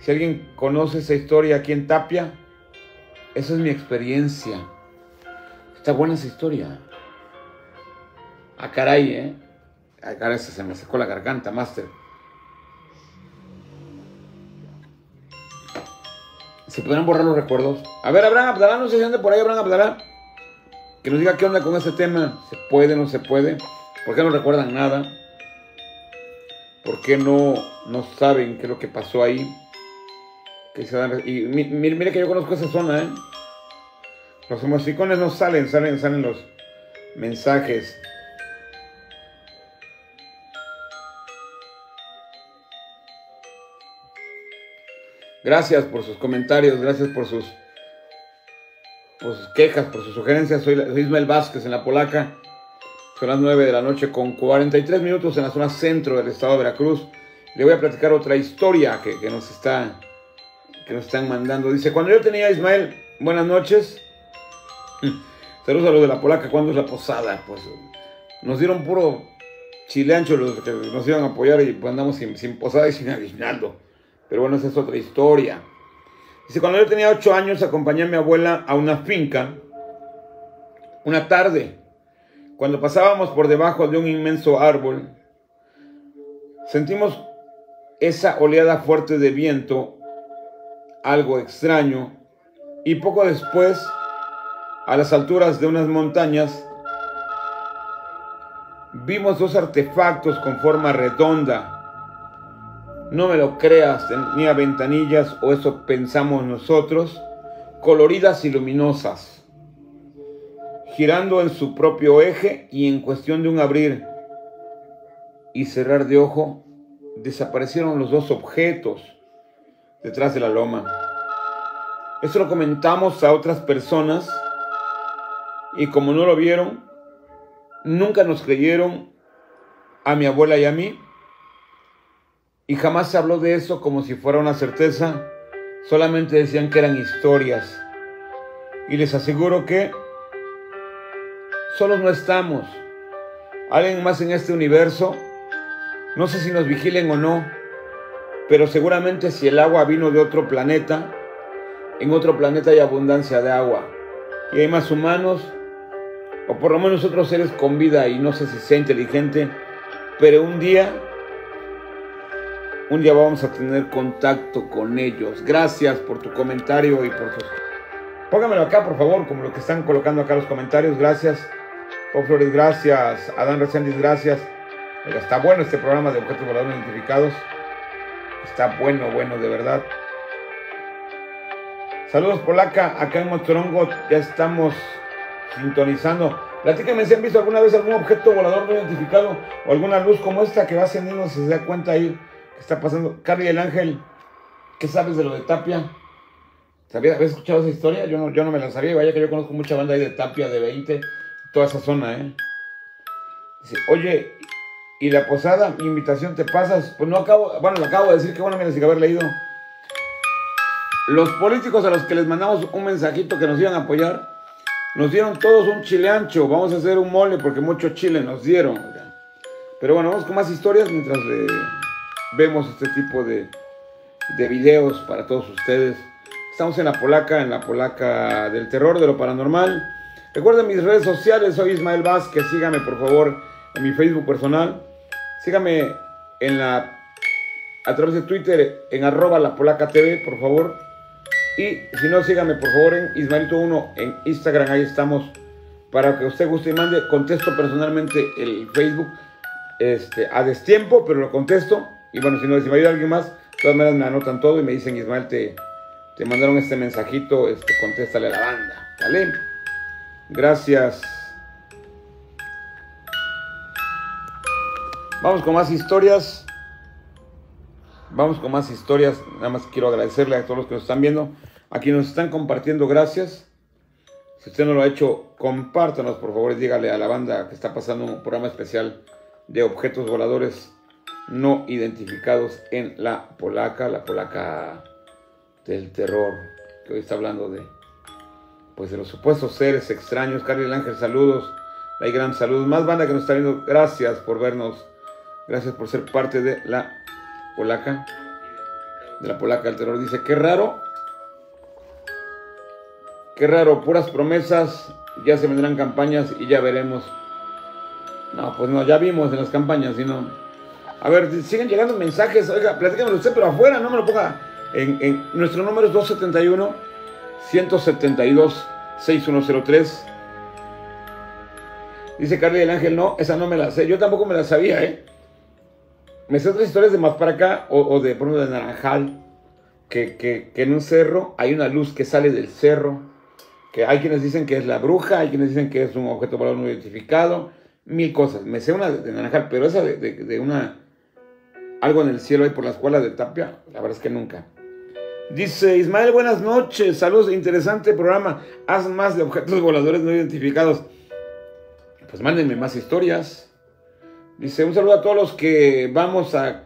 si alguien conoce esa historia aquí en Tapia. Esa es mi experiencia. Está buena esa historia. A ah, caray, ¿eh? Ah, caray, se me secó la garganta, Master. ¿Se podrán borrar los recuerdos? A ver, Abraham Abdalá, no sé si anda por ahí, Abraham Abdalá. Que nos diga qué onda con ese tema. ¿Se puede, no se puede? ¿Por qué no recuerdan nada? ¿Por qué no, no saben qué es lo que pasó ahí? Que se y mire, mire, que yo conozco esa zona, ¿eh? Los emoticones no salen, salen, salen los mensajes. Gracias por sus comentarios, gracias por sus, quejas, por sus sugerencias. Soy, Ismael Vázquez en la Polaca. Son las 9 de la noche con 43 minutos en la zona centro del estado de Veracruz. Le voy a platicar otra historia que, nos está que nos están mandando. Dice, cuando yo tenía Ismael, buenas noches. Saludos a los de la Polaca, ¿cuándo es la posada? Pues nos dieron puro chileancho los que nos iban a apoyar y pues andamos sin posada y sin aguinaldo. Pero bueno, esa es otra historia. Dice, cuando yo tenía ocho años acompañé a mi abuela a una finca una tarde. Cuando pasábamos por debajo de un inmenso árbol, sentimos esa oleada fuerte de viento, algo extraño, y poco después, a las alturas de unas montañas, vimos dos artefactos con forma redonda no me lo creas, tenía ventanillas o eso pensamos nosotros, coloridas y luminosas, girando en su propio eje y en cuestión de un abrir y cerrar de ojo, desaparecieron los dos objetos detrás de la loma. Eso lo comentamos a otras personas y como no lo vieron, nunca nos creyeron a mi abuela y a mí y jamás se habló de eso como si fuera una certeza, solamente decían que eran historias. Y les aseguro que solos no estamos. Alguien más en este universo, no sé si nos vigilen o no, pero seguramente si el agua vino de otro planeta, en otro planeta hay abundancia de agua. Y hay más humanos, o por lo menos otros seres con vida, y no sé si sea inteligente, pero un día un día vamos a tener contacto con ellos. Gracias por tu comentario y por tus... Póngamelo acá, por favor, como lo que están colocando acá los comentarios. Gracias. Pop Flores, gracias. Adán Reséndiz, gracias. está bueno este programa de objetos voladores identificados. Está bueno, bueno, de verdad. Saludos, Polaca. Acá en Motorongo ya estamos sintonizando. Platíquenme si han visto alguna vez algún objeto volador no identificado o alguna luz como esta que va ascendiendo, si se da cuenta ahí está pasando? Carly el Ángel, ¿qué sabes de lo de Tapia? ¿Sabías, ¿Habías escuchado esa historia? Yo no, yo no me la sabía. Vaya que yo conozco mucha banda ahí de Tapia, de 20, toda esa zona, ¿eh? Dice, oye, ¿y la posada? ¿Mi invitación te pasas? Pues no acabo, bueno, lo acabo de decir, que bueno, mira, sin haber leído. Los políticos a los que les mandamos un mensajito que nos iban a apoyar, nos dieron todos un chile ancho. Vamos a hacer un mole porque mucho chile nos dieron. Pero bueno, vamos con más historias mientras le vemos este tipo de, de videos para todos ustedes. Estamos en la polaca, en la polaca del terror, de lo paranormal. Recuerden mis redes sociales, soy Ismael Vázquez, sígame por favor en mi Facebook personal. Sígame en la, a través de Twitter en arroba la polaca TV, por favor. Y si no, sígame por favor en Ismaelito1 en Instagram, ahí estamos. Para que usted guste y mande, contesto personalmente el Facebook este, a destiempo, pero lo contesto. Y bueno, si no, si me ayuda alguien más, de todas maneras me anotan todo y me dicen, Ismael, te, te mandaron este mensajito, este, contéstale a la banda, ¿vale? Gracias. Vamos con más historias. Vamos con más historias. Nada más quiero agradecerle a todos los que nos están viendo. A quienes nos están compartiendo, gracias. Si usted no lo ha hecho, compártanos, por favor, y dígale a la banda que está pasando un programa especial de objetos voladores no identificados en la polaca, la polaca del terror, que hoy está hablando de, pues de los supuestos seres extraños. Carly Ángel, saludos. Hay gran saludos. Más banda que nos está viendo, gracias por vernos. Gracias por ser parte de la polaca, de la polaca del terror. Dice, qué raro, qué raro, puras promesas, ya se vendrán campañas y ya veremos. No, pues no, ya vimos en las campañas, y no. A ver, siguen llegando mensajes. Oiga, platícamelo usted, pero afuera, no me lo ponga. En, en- nuestro número es 271 172 6103. Dice Carly del Ángel, no, esa no me la sé. Yo tampoco me la sabía, ¿eh? Me sé otras historias de más para acá, o, de, por ejemplo, de Naranjal, que, que, en un cerro hay una luz que sale del cerro, que hay quienes dicen que es la bruja, hay quienes dicen que es un objeto volador no identificado, mil cosas. Me sé una de, Naranjal, pero esa de- de una, algo en el cielo ahí por la escuela de Tapia, la verdad es que nunca. Dice Ismael, buenas noches, saludos, interesante programa, haz más de objetos voladores no identificados. Pues mándenme más historias. Dice, un saludo a todos los que vamos a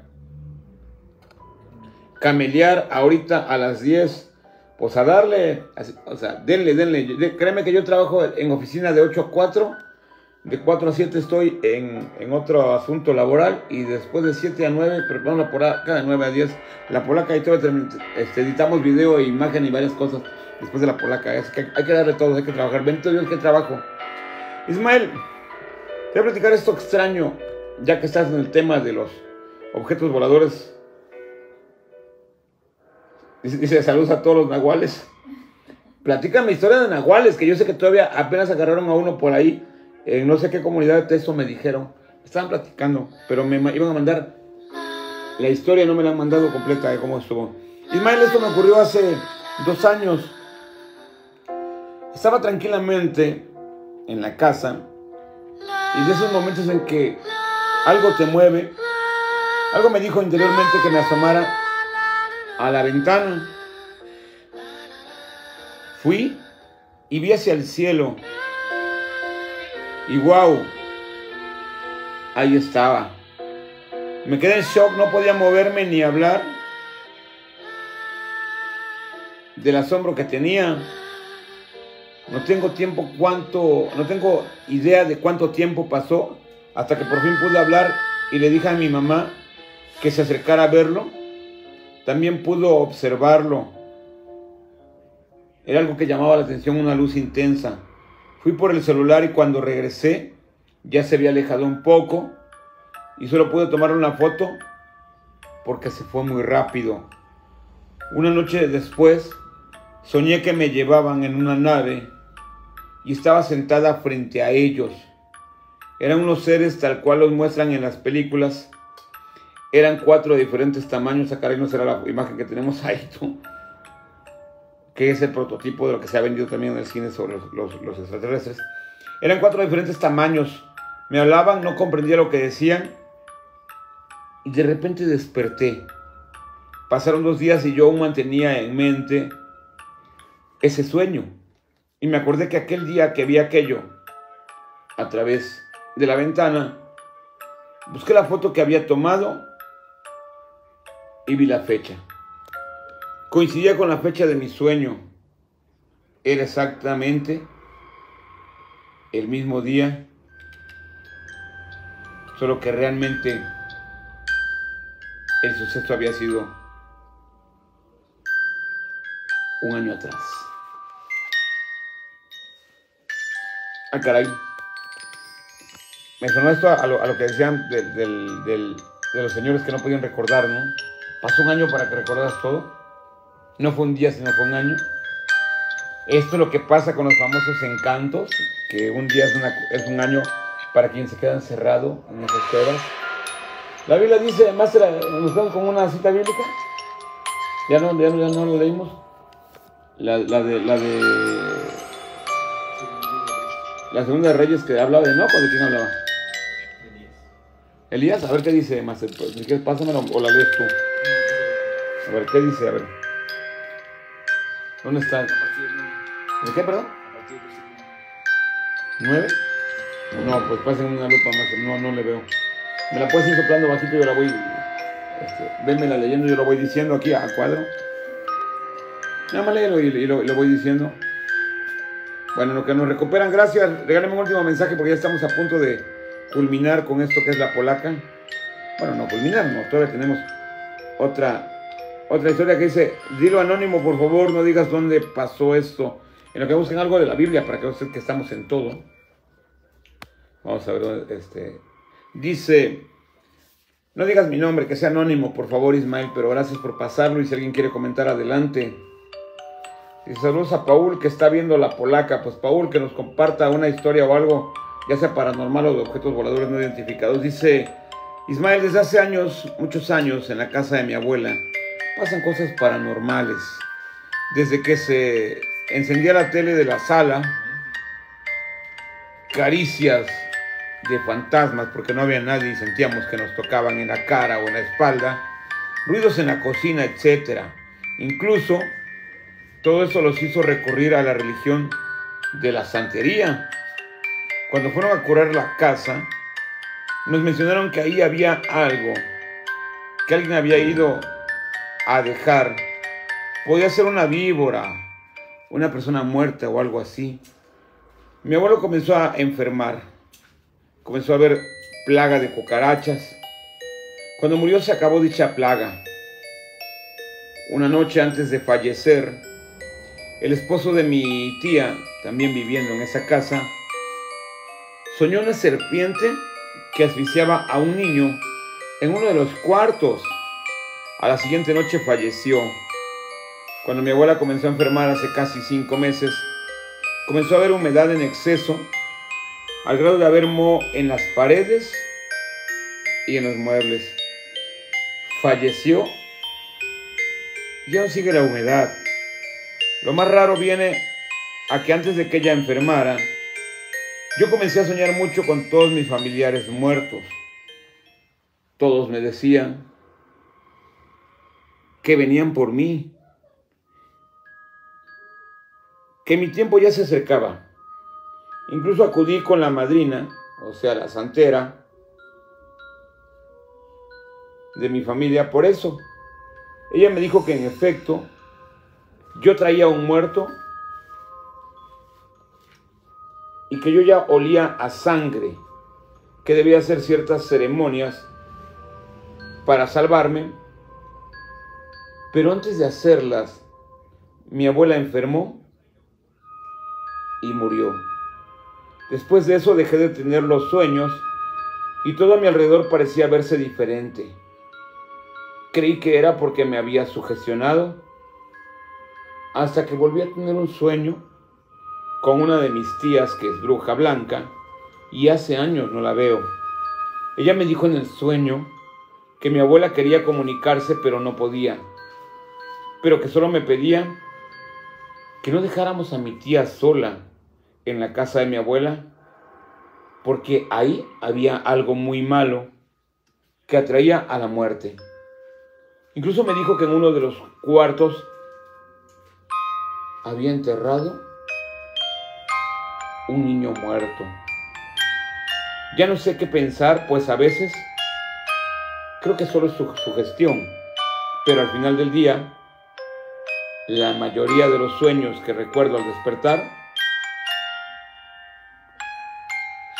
camelear ahorita a las 10. Pues a darle, o sea, denle, denle. De- créeme que yo trabajo en oficina de 8 a 4. De 4 a 7 estoy en, en otro asunto laboral y después de 7 a 9 preparamos la polaca de 9 a 10. La polaca y todo, este, editamos video, e imagen y varias cosas después de la polaca. Es que hay que darle todo, hay que trabajar. Bendito Dios, que trabajo. Ismael, te voy a platicar esto extraño, ya que estás en el tema de los objetos voladores. Dice, dice, saludos a todos los nahuales. Platícame historia de nahuales, que yo sé que todavía apenas agarraron a uno por ahí. En no sé qué comunidad de texto me dijeron. Estaban platicando, pero me iban a mandar la historia, no me la han mandado completa de cómo estuvo. Ismael, esto me ocurrió hace dos años. Estaba tranquilamente en la casa y de esos momentos en que algo te mueve, algo me dijo interiormente que me asomara a la ventana. Fui y vi hacia el cielo. Y wow, ahí estaba. Me quedé en shock, no podía moverme ni hablar del asombro que tenía. No tengo tiempo cuánto, no tengo idea de cuánto tiempo pasó hasta que por fin pude hablar y le dije a mi mamá que se acercara a verlo. También pudo observarlo. Era algo que llamaba la atención, una luz intensa. Fui por el celular y cuando regresé ya se había alejado un poco y solo pude tomar una foto porque se fue muy rápido. Una noche después soñé que me llevaban en una nave y estaba sentada frente a ellos. Eran unos seres tal cual los muestran en las películas. Eran cuatro de diferentes tamaños. Acá no será la imagen que tenemos ahí, tú. Que es el prototipo de lo que se ha vendido también en el cine sobre los, los- extraterrestres. Eran cuatro diferentes tamaños. Me hablaban, no comprendía lo que decían. Y de repente desperté. Pasaron dos días y yo aún mantenía en mente ese sueño. Y me acordé que aquel día que vi aquello a través de la ventana, busqué la foto que había tomado y vi la fecha. Coincidía con la fecha de mi sueño. Era exactamente el mismo día, solo que realmente el suceso había sido un año atrás. Ah, caray. Me sonó esto a lo, a lo que decían de, los señores que no podían recordar, ¿no? Pasó un año para que recordaras todo. No fue un día, sino fue un año. Esto es lo que pasa con los famosos encantos, que un día es, una- es un año para quien se queda encerrado en esas cuevas. La Biblia dice, además, nos vemos con una cita bíblica. Ya no, ya no, ya no lo leímos. La, la de, la de la segunda de Reyes que hablaba de Enoch, ¿o de quién hablaba? Elías, a ver qué dice, más pues, pásamelo o la lees tú. A ver, ¿qué dice? A ver. ¿Dónde está? ¿De qué, perdón? ¿Nueve? No, pues pasen una lupa más, no, no le veo. Me la puedes ir soplando bajito, yo la voy, este, venmela leyendo, yo lo voy diciendo aquí a cuadro. Nada más léelo y, y lo, y lo voy diciendo. Bueno, lo que nos recuperan, gracias. Regálame un último mensaje porque ya estamos a punto de culminar con esto que es la polaca. Bueno, no culminar, no, todavía tenemos otra, otra historia que dice, dilo anónimo, por favor, no digas dónde pasó esto. En lo que busquen algo de la Biblia para que vean que estamos en todo. Vamos a ver, dónde, este, dice, no digas mi nombre, que sea anónimo, por favor, Ismael, pero gracias por pasarlo y si alguien quiere comentar, adelante. Y saludos a Paul que está viendo la polaca. Pues Paul que nos comparta una historia o algo, ya sea paranormal o de objetos voladores no identificados. Dice Ismael, desde hace años, muchos años, en la casa de mi abuela, pasan cosas paranormales. Desde que se encendía la tele de la sala, caricias de fantasmas, porque no había nadie y sentíamos que nos tocaban en la cara o en la espalda, ruidos en la cocina, etcétera. Incluso todo eso los hizo recurrir a la religión de la santería. Cuando fueron a curar la casa, nos mencionaron que ahí había algo, que alguien había ido a dejar. Podía ser una víbora, una persona muerta o algo así. Mi abuelo comenzó a enfermar, comenzó a haber plaga de cucarachas. Cuando murió se acabó dicha plaga. Una noche antes de fallecer, el esposo de mi tía, también viviendo en esa casa, soñó una serpiente que asfixiaba a un niño en uno de los cuartos. A la siguiente noche falleció. Cuando mi abuela comenzó a enfermar hace casi cinco meses, comenzó a haber humedad en exceso, al grado de haber moho en las paredes y en los muebles. Falleció. Ya no sigue la humedad. Lo más raro viene a que antes de que ella enfermara, yo comencé a soñar mucho con todos mis familiares muertos. Todos me decían que venían por mí, que mi tiempo ya se acercaba. Incluso acudí con la madrina, o sea, la santera de mi familia por eso. Ella me dijo que en efecto yo traía un muerto y que yo ya olía a sangre, que debía hacer ciertas ceremonias para salvarme, pero antes de hacerlas, mi abuela enfermó y murió. Después de eso dejé de tener los sueños y todo a mi alrededor parecía verse diferente. Creí que era porque me había sugestionado hasta que volví a tener un sueño con una de mis tías que es bruja blanca y hace años no la veo. Ella me dijo en el sueño que mi abuela quería comunicarse pero no podía, pero que solo me pedía que no dejáramos a mi tía sola en la casa de mi abuela porque ahí había algo muy malo que atraía a la muerte. Incluso me dijo que en uno de los cuartos había enterrado un niño muerto. Ya no sé qué pensar, pues a veces creo que solo es su, gestión, pero al final del día, la mayoría de los sueños que recuerdo al despertar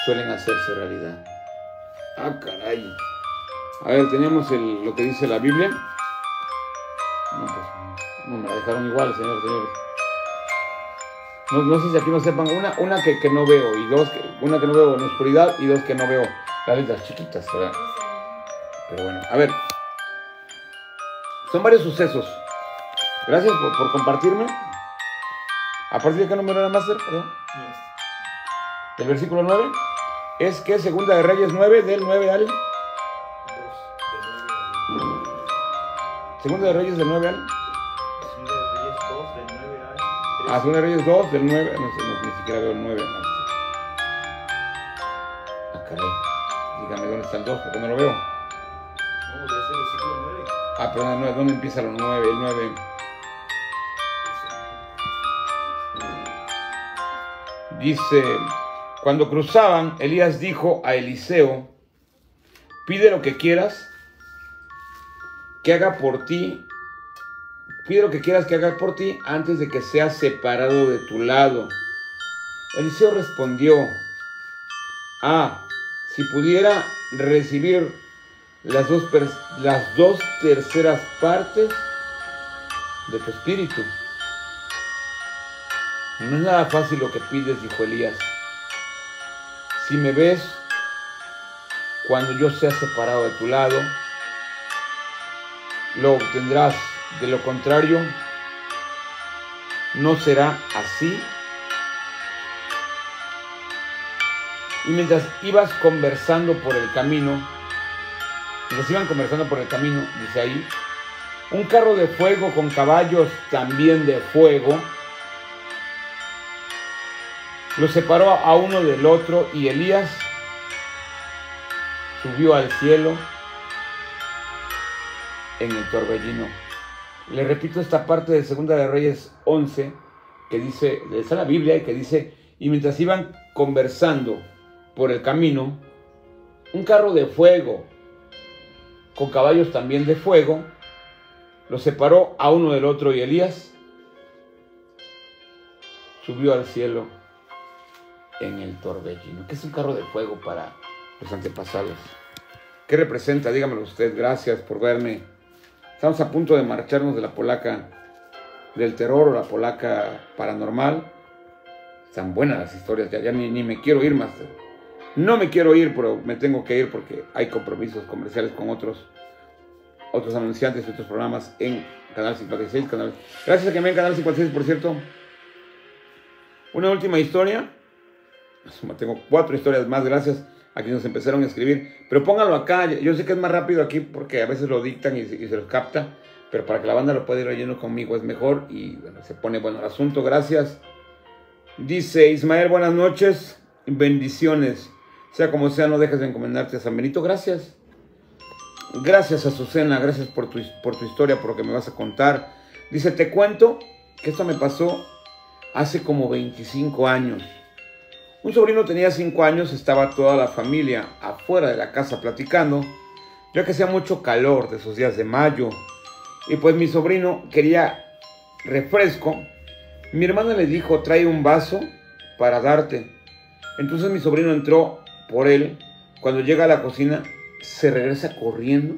suelen hacerse realidad. Ah, caray. A ver, tenemos el, lo que dice la Biblia. No, pues, no me la dejaron igual, señores, señores. No, sé si aquí no sepan, una, una que, no veo, y dos, una que no veo en oscuridad, y dos que no veo las letras chiquitas, ¿verdad? Pero bueno, a ver. Son varios sucesos. Gracias por, compartirme. ¿A partir de qué número era Master? Perdón. El versículo 9. Es que Segunda de Reyes 9, del 9 al... Segunda de Reyes del 9 al... Ah, Segunda de Reyes 2 del 9. No sé, ni siquiera veo el 9. Ah, caray. Dígame dónde está el 2, porque no lo veo. No, debe ser el versículo 9. Ah, perdón, el 9. ¿Dónde empieza el 9? El 9. Dice, cuando cruzaban, Elías dijo a Eliseo, pide lo que quieras que haga por ti Pide lo que quieras que haga por ti antes de que seas separado de tu lado. Eliseo respondió, ah, si pudiera recibir las dos, las dos terceras partes de tu espíritu. No es nada fácil lo que pides, dijo Elías. Si me ves cuando yo sea separado de tu lado, lo obtendrás de lo contrario, no será así. Y mientras ibas conversando por el camino, mientras iban conversando por el camino, dice ahí, un carro de fuego con caballos también de fuego, lo separó a uno del otro y Elías subió al cielo en el torbellino. Le repito esta parte de Segunda de Reyes 11, que dice, está la Biblia, y que dice, y mientras iban conversando por el camino, un carro de fuego, con caballos también de fuego, los separó a uno del otro y Elías subió al cielo en el torbellino. ¿Qué es un carro de fuego para los antepasados? ¿Qué representa? Dígamelo usted. Gracias por verme. Estamos a punto de marcharnos de la polaca del terror o la polaca paranormal. Están buenas las historias, ya, ni, me quiero ir más. No me quiero ir, pero me tengo que ir porque hay compromisos comerciales con otros, otros anunciantes y otros programas en Canal 56. Canal... Gracias a que me en Canal 56, por cierto. Una última historia. Tengo cuatro historias más, gracias a quienes nos empezaron a escribir. Pero pónganlo acá, yo sé que es más rápido aquí porque a veces lo dictan y, se los capta, pero para que la banda lo pueda ir leyendo conmigo es mejor y bueno, se pone bueno el asunto. Gracias. Dice Ismael, buenas noches, bendiciones. Sea como sea, no dejes de encomendarte a San Benito. Gracias. Gracias, Azucena, gracias por tu, por tu historia, por lo que me vas a contar. Dice, te cuento que esto me pasó hace como 25 años. Un sobrino tenía cinco años, estaba toda la familia afuera de la casa platicando, ya que hacía mucho calor de esos días de mayo. Y pues mi sobrino quería refresco. Mi hermana le dijo, trae un vaso para darte. Entonces mi sobrino entró por él. Cuando llega a la cocina, se regresa corriendo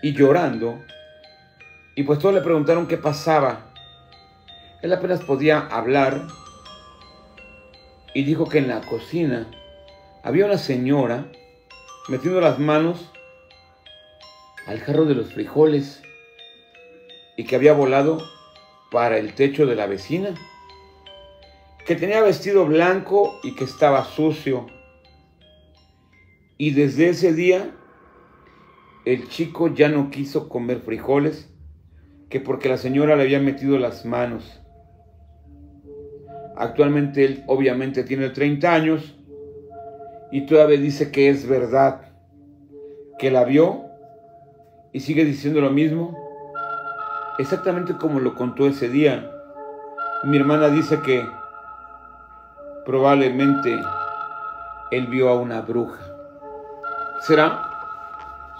y llorando. Y pues todos le preguntaron qué pasaba. Él apenas podía hablar y dijo que en la cocina había una señora metiendo las manos al jarro de los frijoles y que había volado para el techo de la vecina, que tenía vestido blanco y que estaba sucio. Y desde ese día el chico ya no quiso comer frijoles, que porque la señora le había metido las manos. Actualmente él obviamente tiene 30 años y todavía dice que es verdad, que la vio y sigue diciendo lo mismo, exactamente como lo contó ese día. Mi hermana dice que probablemente él vio a una bruja. ¿Será?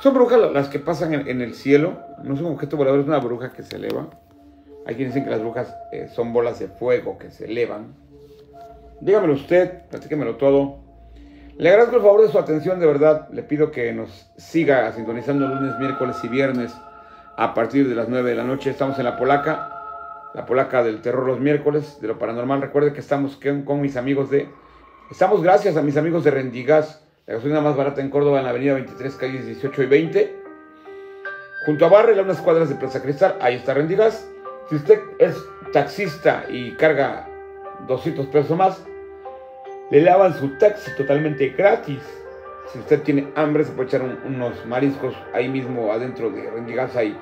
Son brujas las que pasan en, el cielo. No es un objeto volador, es una bruja que se eleva. Hay quienes dicen que las brujas eh, son bolas de fuego que se elevan. Dígamelo usted, platíquemelo todo. Le agradezco el favor de su atención, de verdad. Le pido que nos siga sintonizando lunes, miércoles y viernes a partir de las 9 de la noche. Estamos en la Polaca, la Polaca del Terror los miércoles, de lo paranormal. Recuerde que estamos con mis amigos de... Estamos gracias a mis amigos de Rendigas la gasolina más barata en Córdoba, en la avenida 23, calles 18 y 20. Junto a Barrel, a unas cuadras de Plaza Cristal, ahí está Rendigas. Si usted es taxista y carga 200 pesos más, le lavan su taxi totalmente gratis. Si usted tiene hambre, se puede echar unos mariscos ahí mismo adentro de Rendigas, hay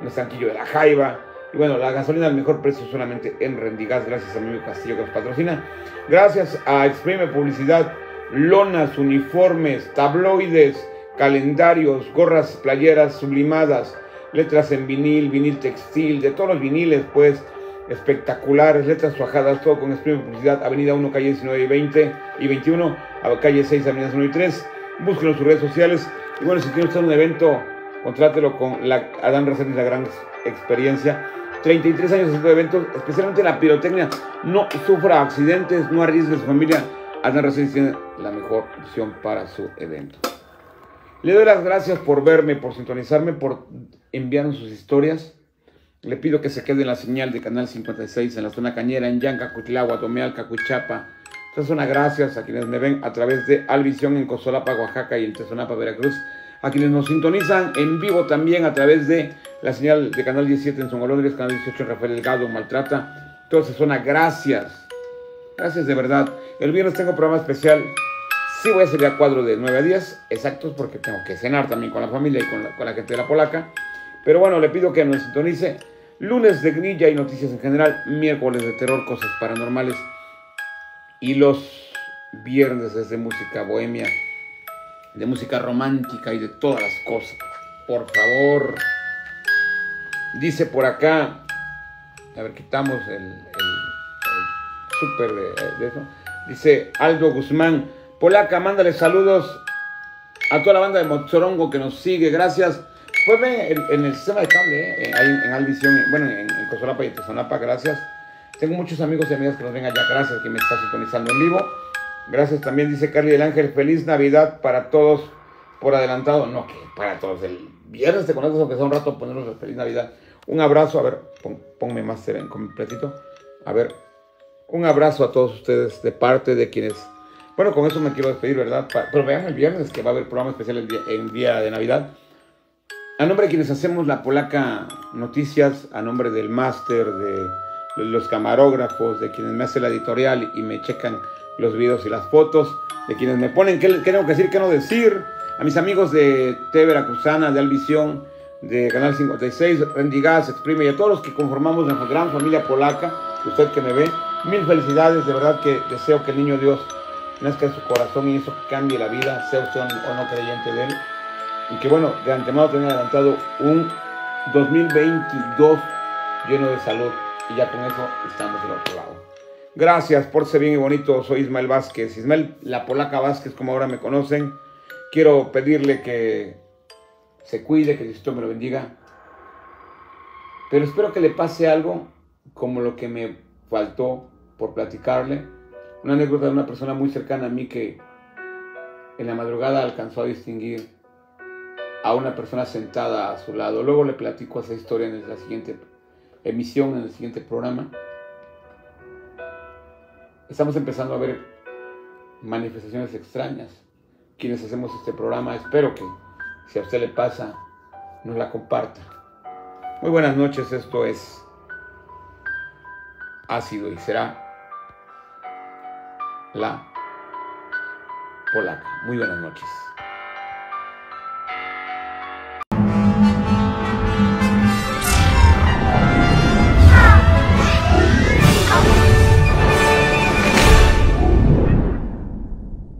un estanquillo de la Jaiba. Y bueno, la gasolina al mejor precio solamente en Rendigas, gracias a mi amigo Castillo que nos patrocina. Gracias a Exprime Publicidad lonas, uniformes, tabloides, calendarios, gorras, playeras sublimadas, letras en vinil, vinil textil, de todos los viniles, pues, espectaculares, letras fajadas, todo con exprime publicidad, Avenida 1, calle 19 y 20 y 21, a calle 6, Avenida 1 y 3. Búsquenos en sus redes sociales. Y bueno, si quiere usted un evento, contrátelo con la Adán Reséndiz, la gran experiencia. 33 años de eventos, especialmente la pirotecnia. No sufra accidentes, no arriesgue su familia Adán Rosales tiene la mejor opción para su evento. Le doy las gracias por verme, por sintonizarme, por enviarnos sus historias. Le pido que se quede en la señal de Canal 56 en la zona cañera, en Yanca, Cutlagua, Tomeal, Cacuchapa. Entonces, una gracias a quienes me ven a través de Alvisión en Cozolapa, Oaxaca y en Tezonapa, Veracruz. A quienes nos sintonizan en vivo también a través de la señal de Canal 17 en Songalondres, Canal 18 en Rafael Delgado, Maltrata. Entonces, una gracias. Gracias de verdad. El viernes tengo programa especial. Sí voy a salir a cuadro de 9 a 10 exactos porque tengo que cenar también con la familia y con la, con la gente de la polaca. Pero bueno, le pido que nos sintonice. Lunes de grilla y noticias en general. Miércoles de terror, cosas paranormales. Y los viernes es de música bohemia, de música romántica y de todas las cosas. Por favor. Dice por acá. A ver, quitamos el, el, súper de eso. Dice Aldo Guzmán. Polaca, mándale saludos a toda la banda de Mozorongo que nos sigue. Gracias. Pues ven en, el sistema de cable, eh, ahí en Alvisión, bueno, en, en Cosolapa y Tezonapa, gracias. Tengo muchos amigos y amigas que nos ven allá. Gracias que me está sintonizando en vivo. Gracias también, dice Carly del Ángel. Feliz Navidad para todos por adelantado. No, que para todos. El viernes te conectas aunque sea un rato ponernos feliz Navidad. Un abrazo. A ver, ponme más en completito. A ver, un abrazo a todos ustedes de parte de quienes... Bueno, con eso me quiero despedir, ¿verdad? Pero vean el viernes que va a haber programa especial el día, en día de Navidad. A nombre de quienes hacemos la Polaca Noticias, a nombre del máster, de los camarógrafos, de quienes me hacen la editorial y me checan los videos y las fotos, de quienes me ponen qué, tengo que decir, qué no decir, a mis amigos de T Veracruzana, de Alvisión, de Canal 56, Rendigas, Exprime y a todos los que conformamos nuestra gran familia polaca, usted que me ve, Mil felicidades, de verdad que deseo que el niño Dios nazca en su corazón y eso cambie la vida, sea usted o no creyente de él. Y que bueno, de antemano tenga adelantado un 2022 lleno de salud. Y ya con eso estamos del otro lado. Gracias, por ser bien y bonito. Soy Ismael Vázquez. Ismael, la polaca Vázquez, como ahora me conocen. Quiero pedirle que se cuide, que Dios me lo bendiga. Pero espero que le pase algo como lo que me faltó por platicarle. Una anécdota de una persona muy cercana a mí que en la madrugada alcanzó a distinguir a una persona sentada a su lado. Luego le platico esa historia en la siguiente emisión, en el siguiente programa. Estamos empezando a ver manifestaciones extrañas. Quienes hacemos este programa, espero que si a usted le pasa, nos la comparta. Muy buenas noches, esto es ha sido y será la polaca. Muy buenas noches.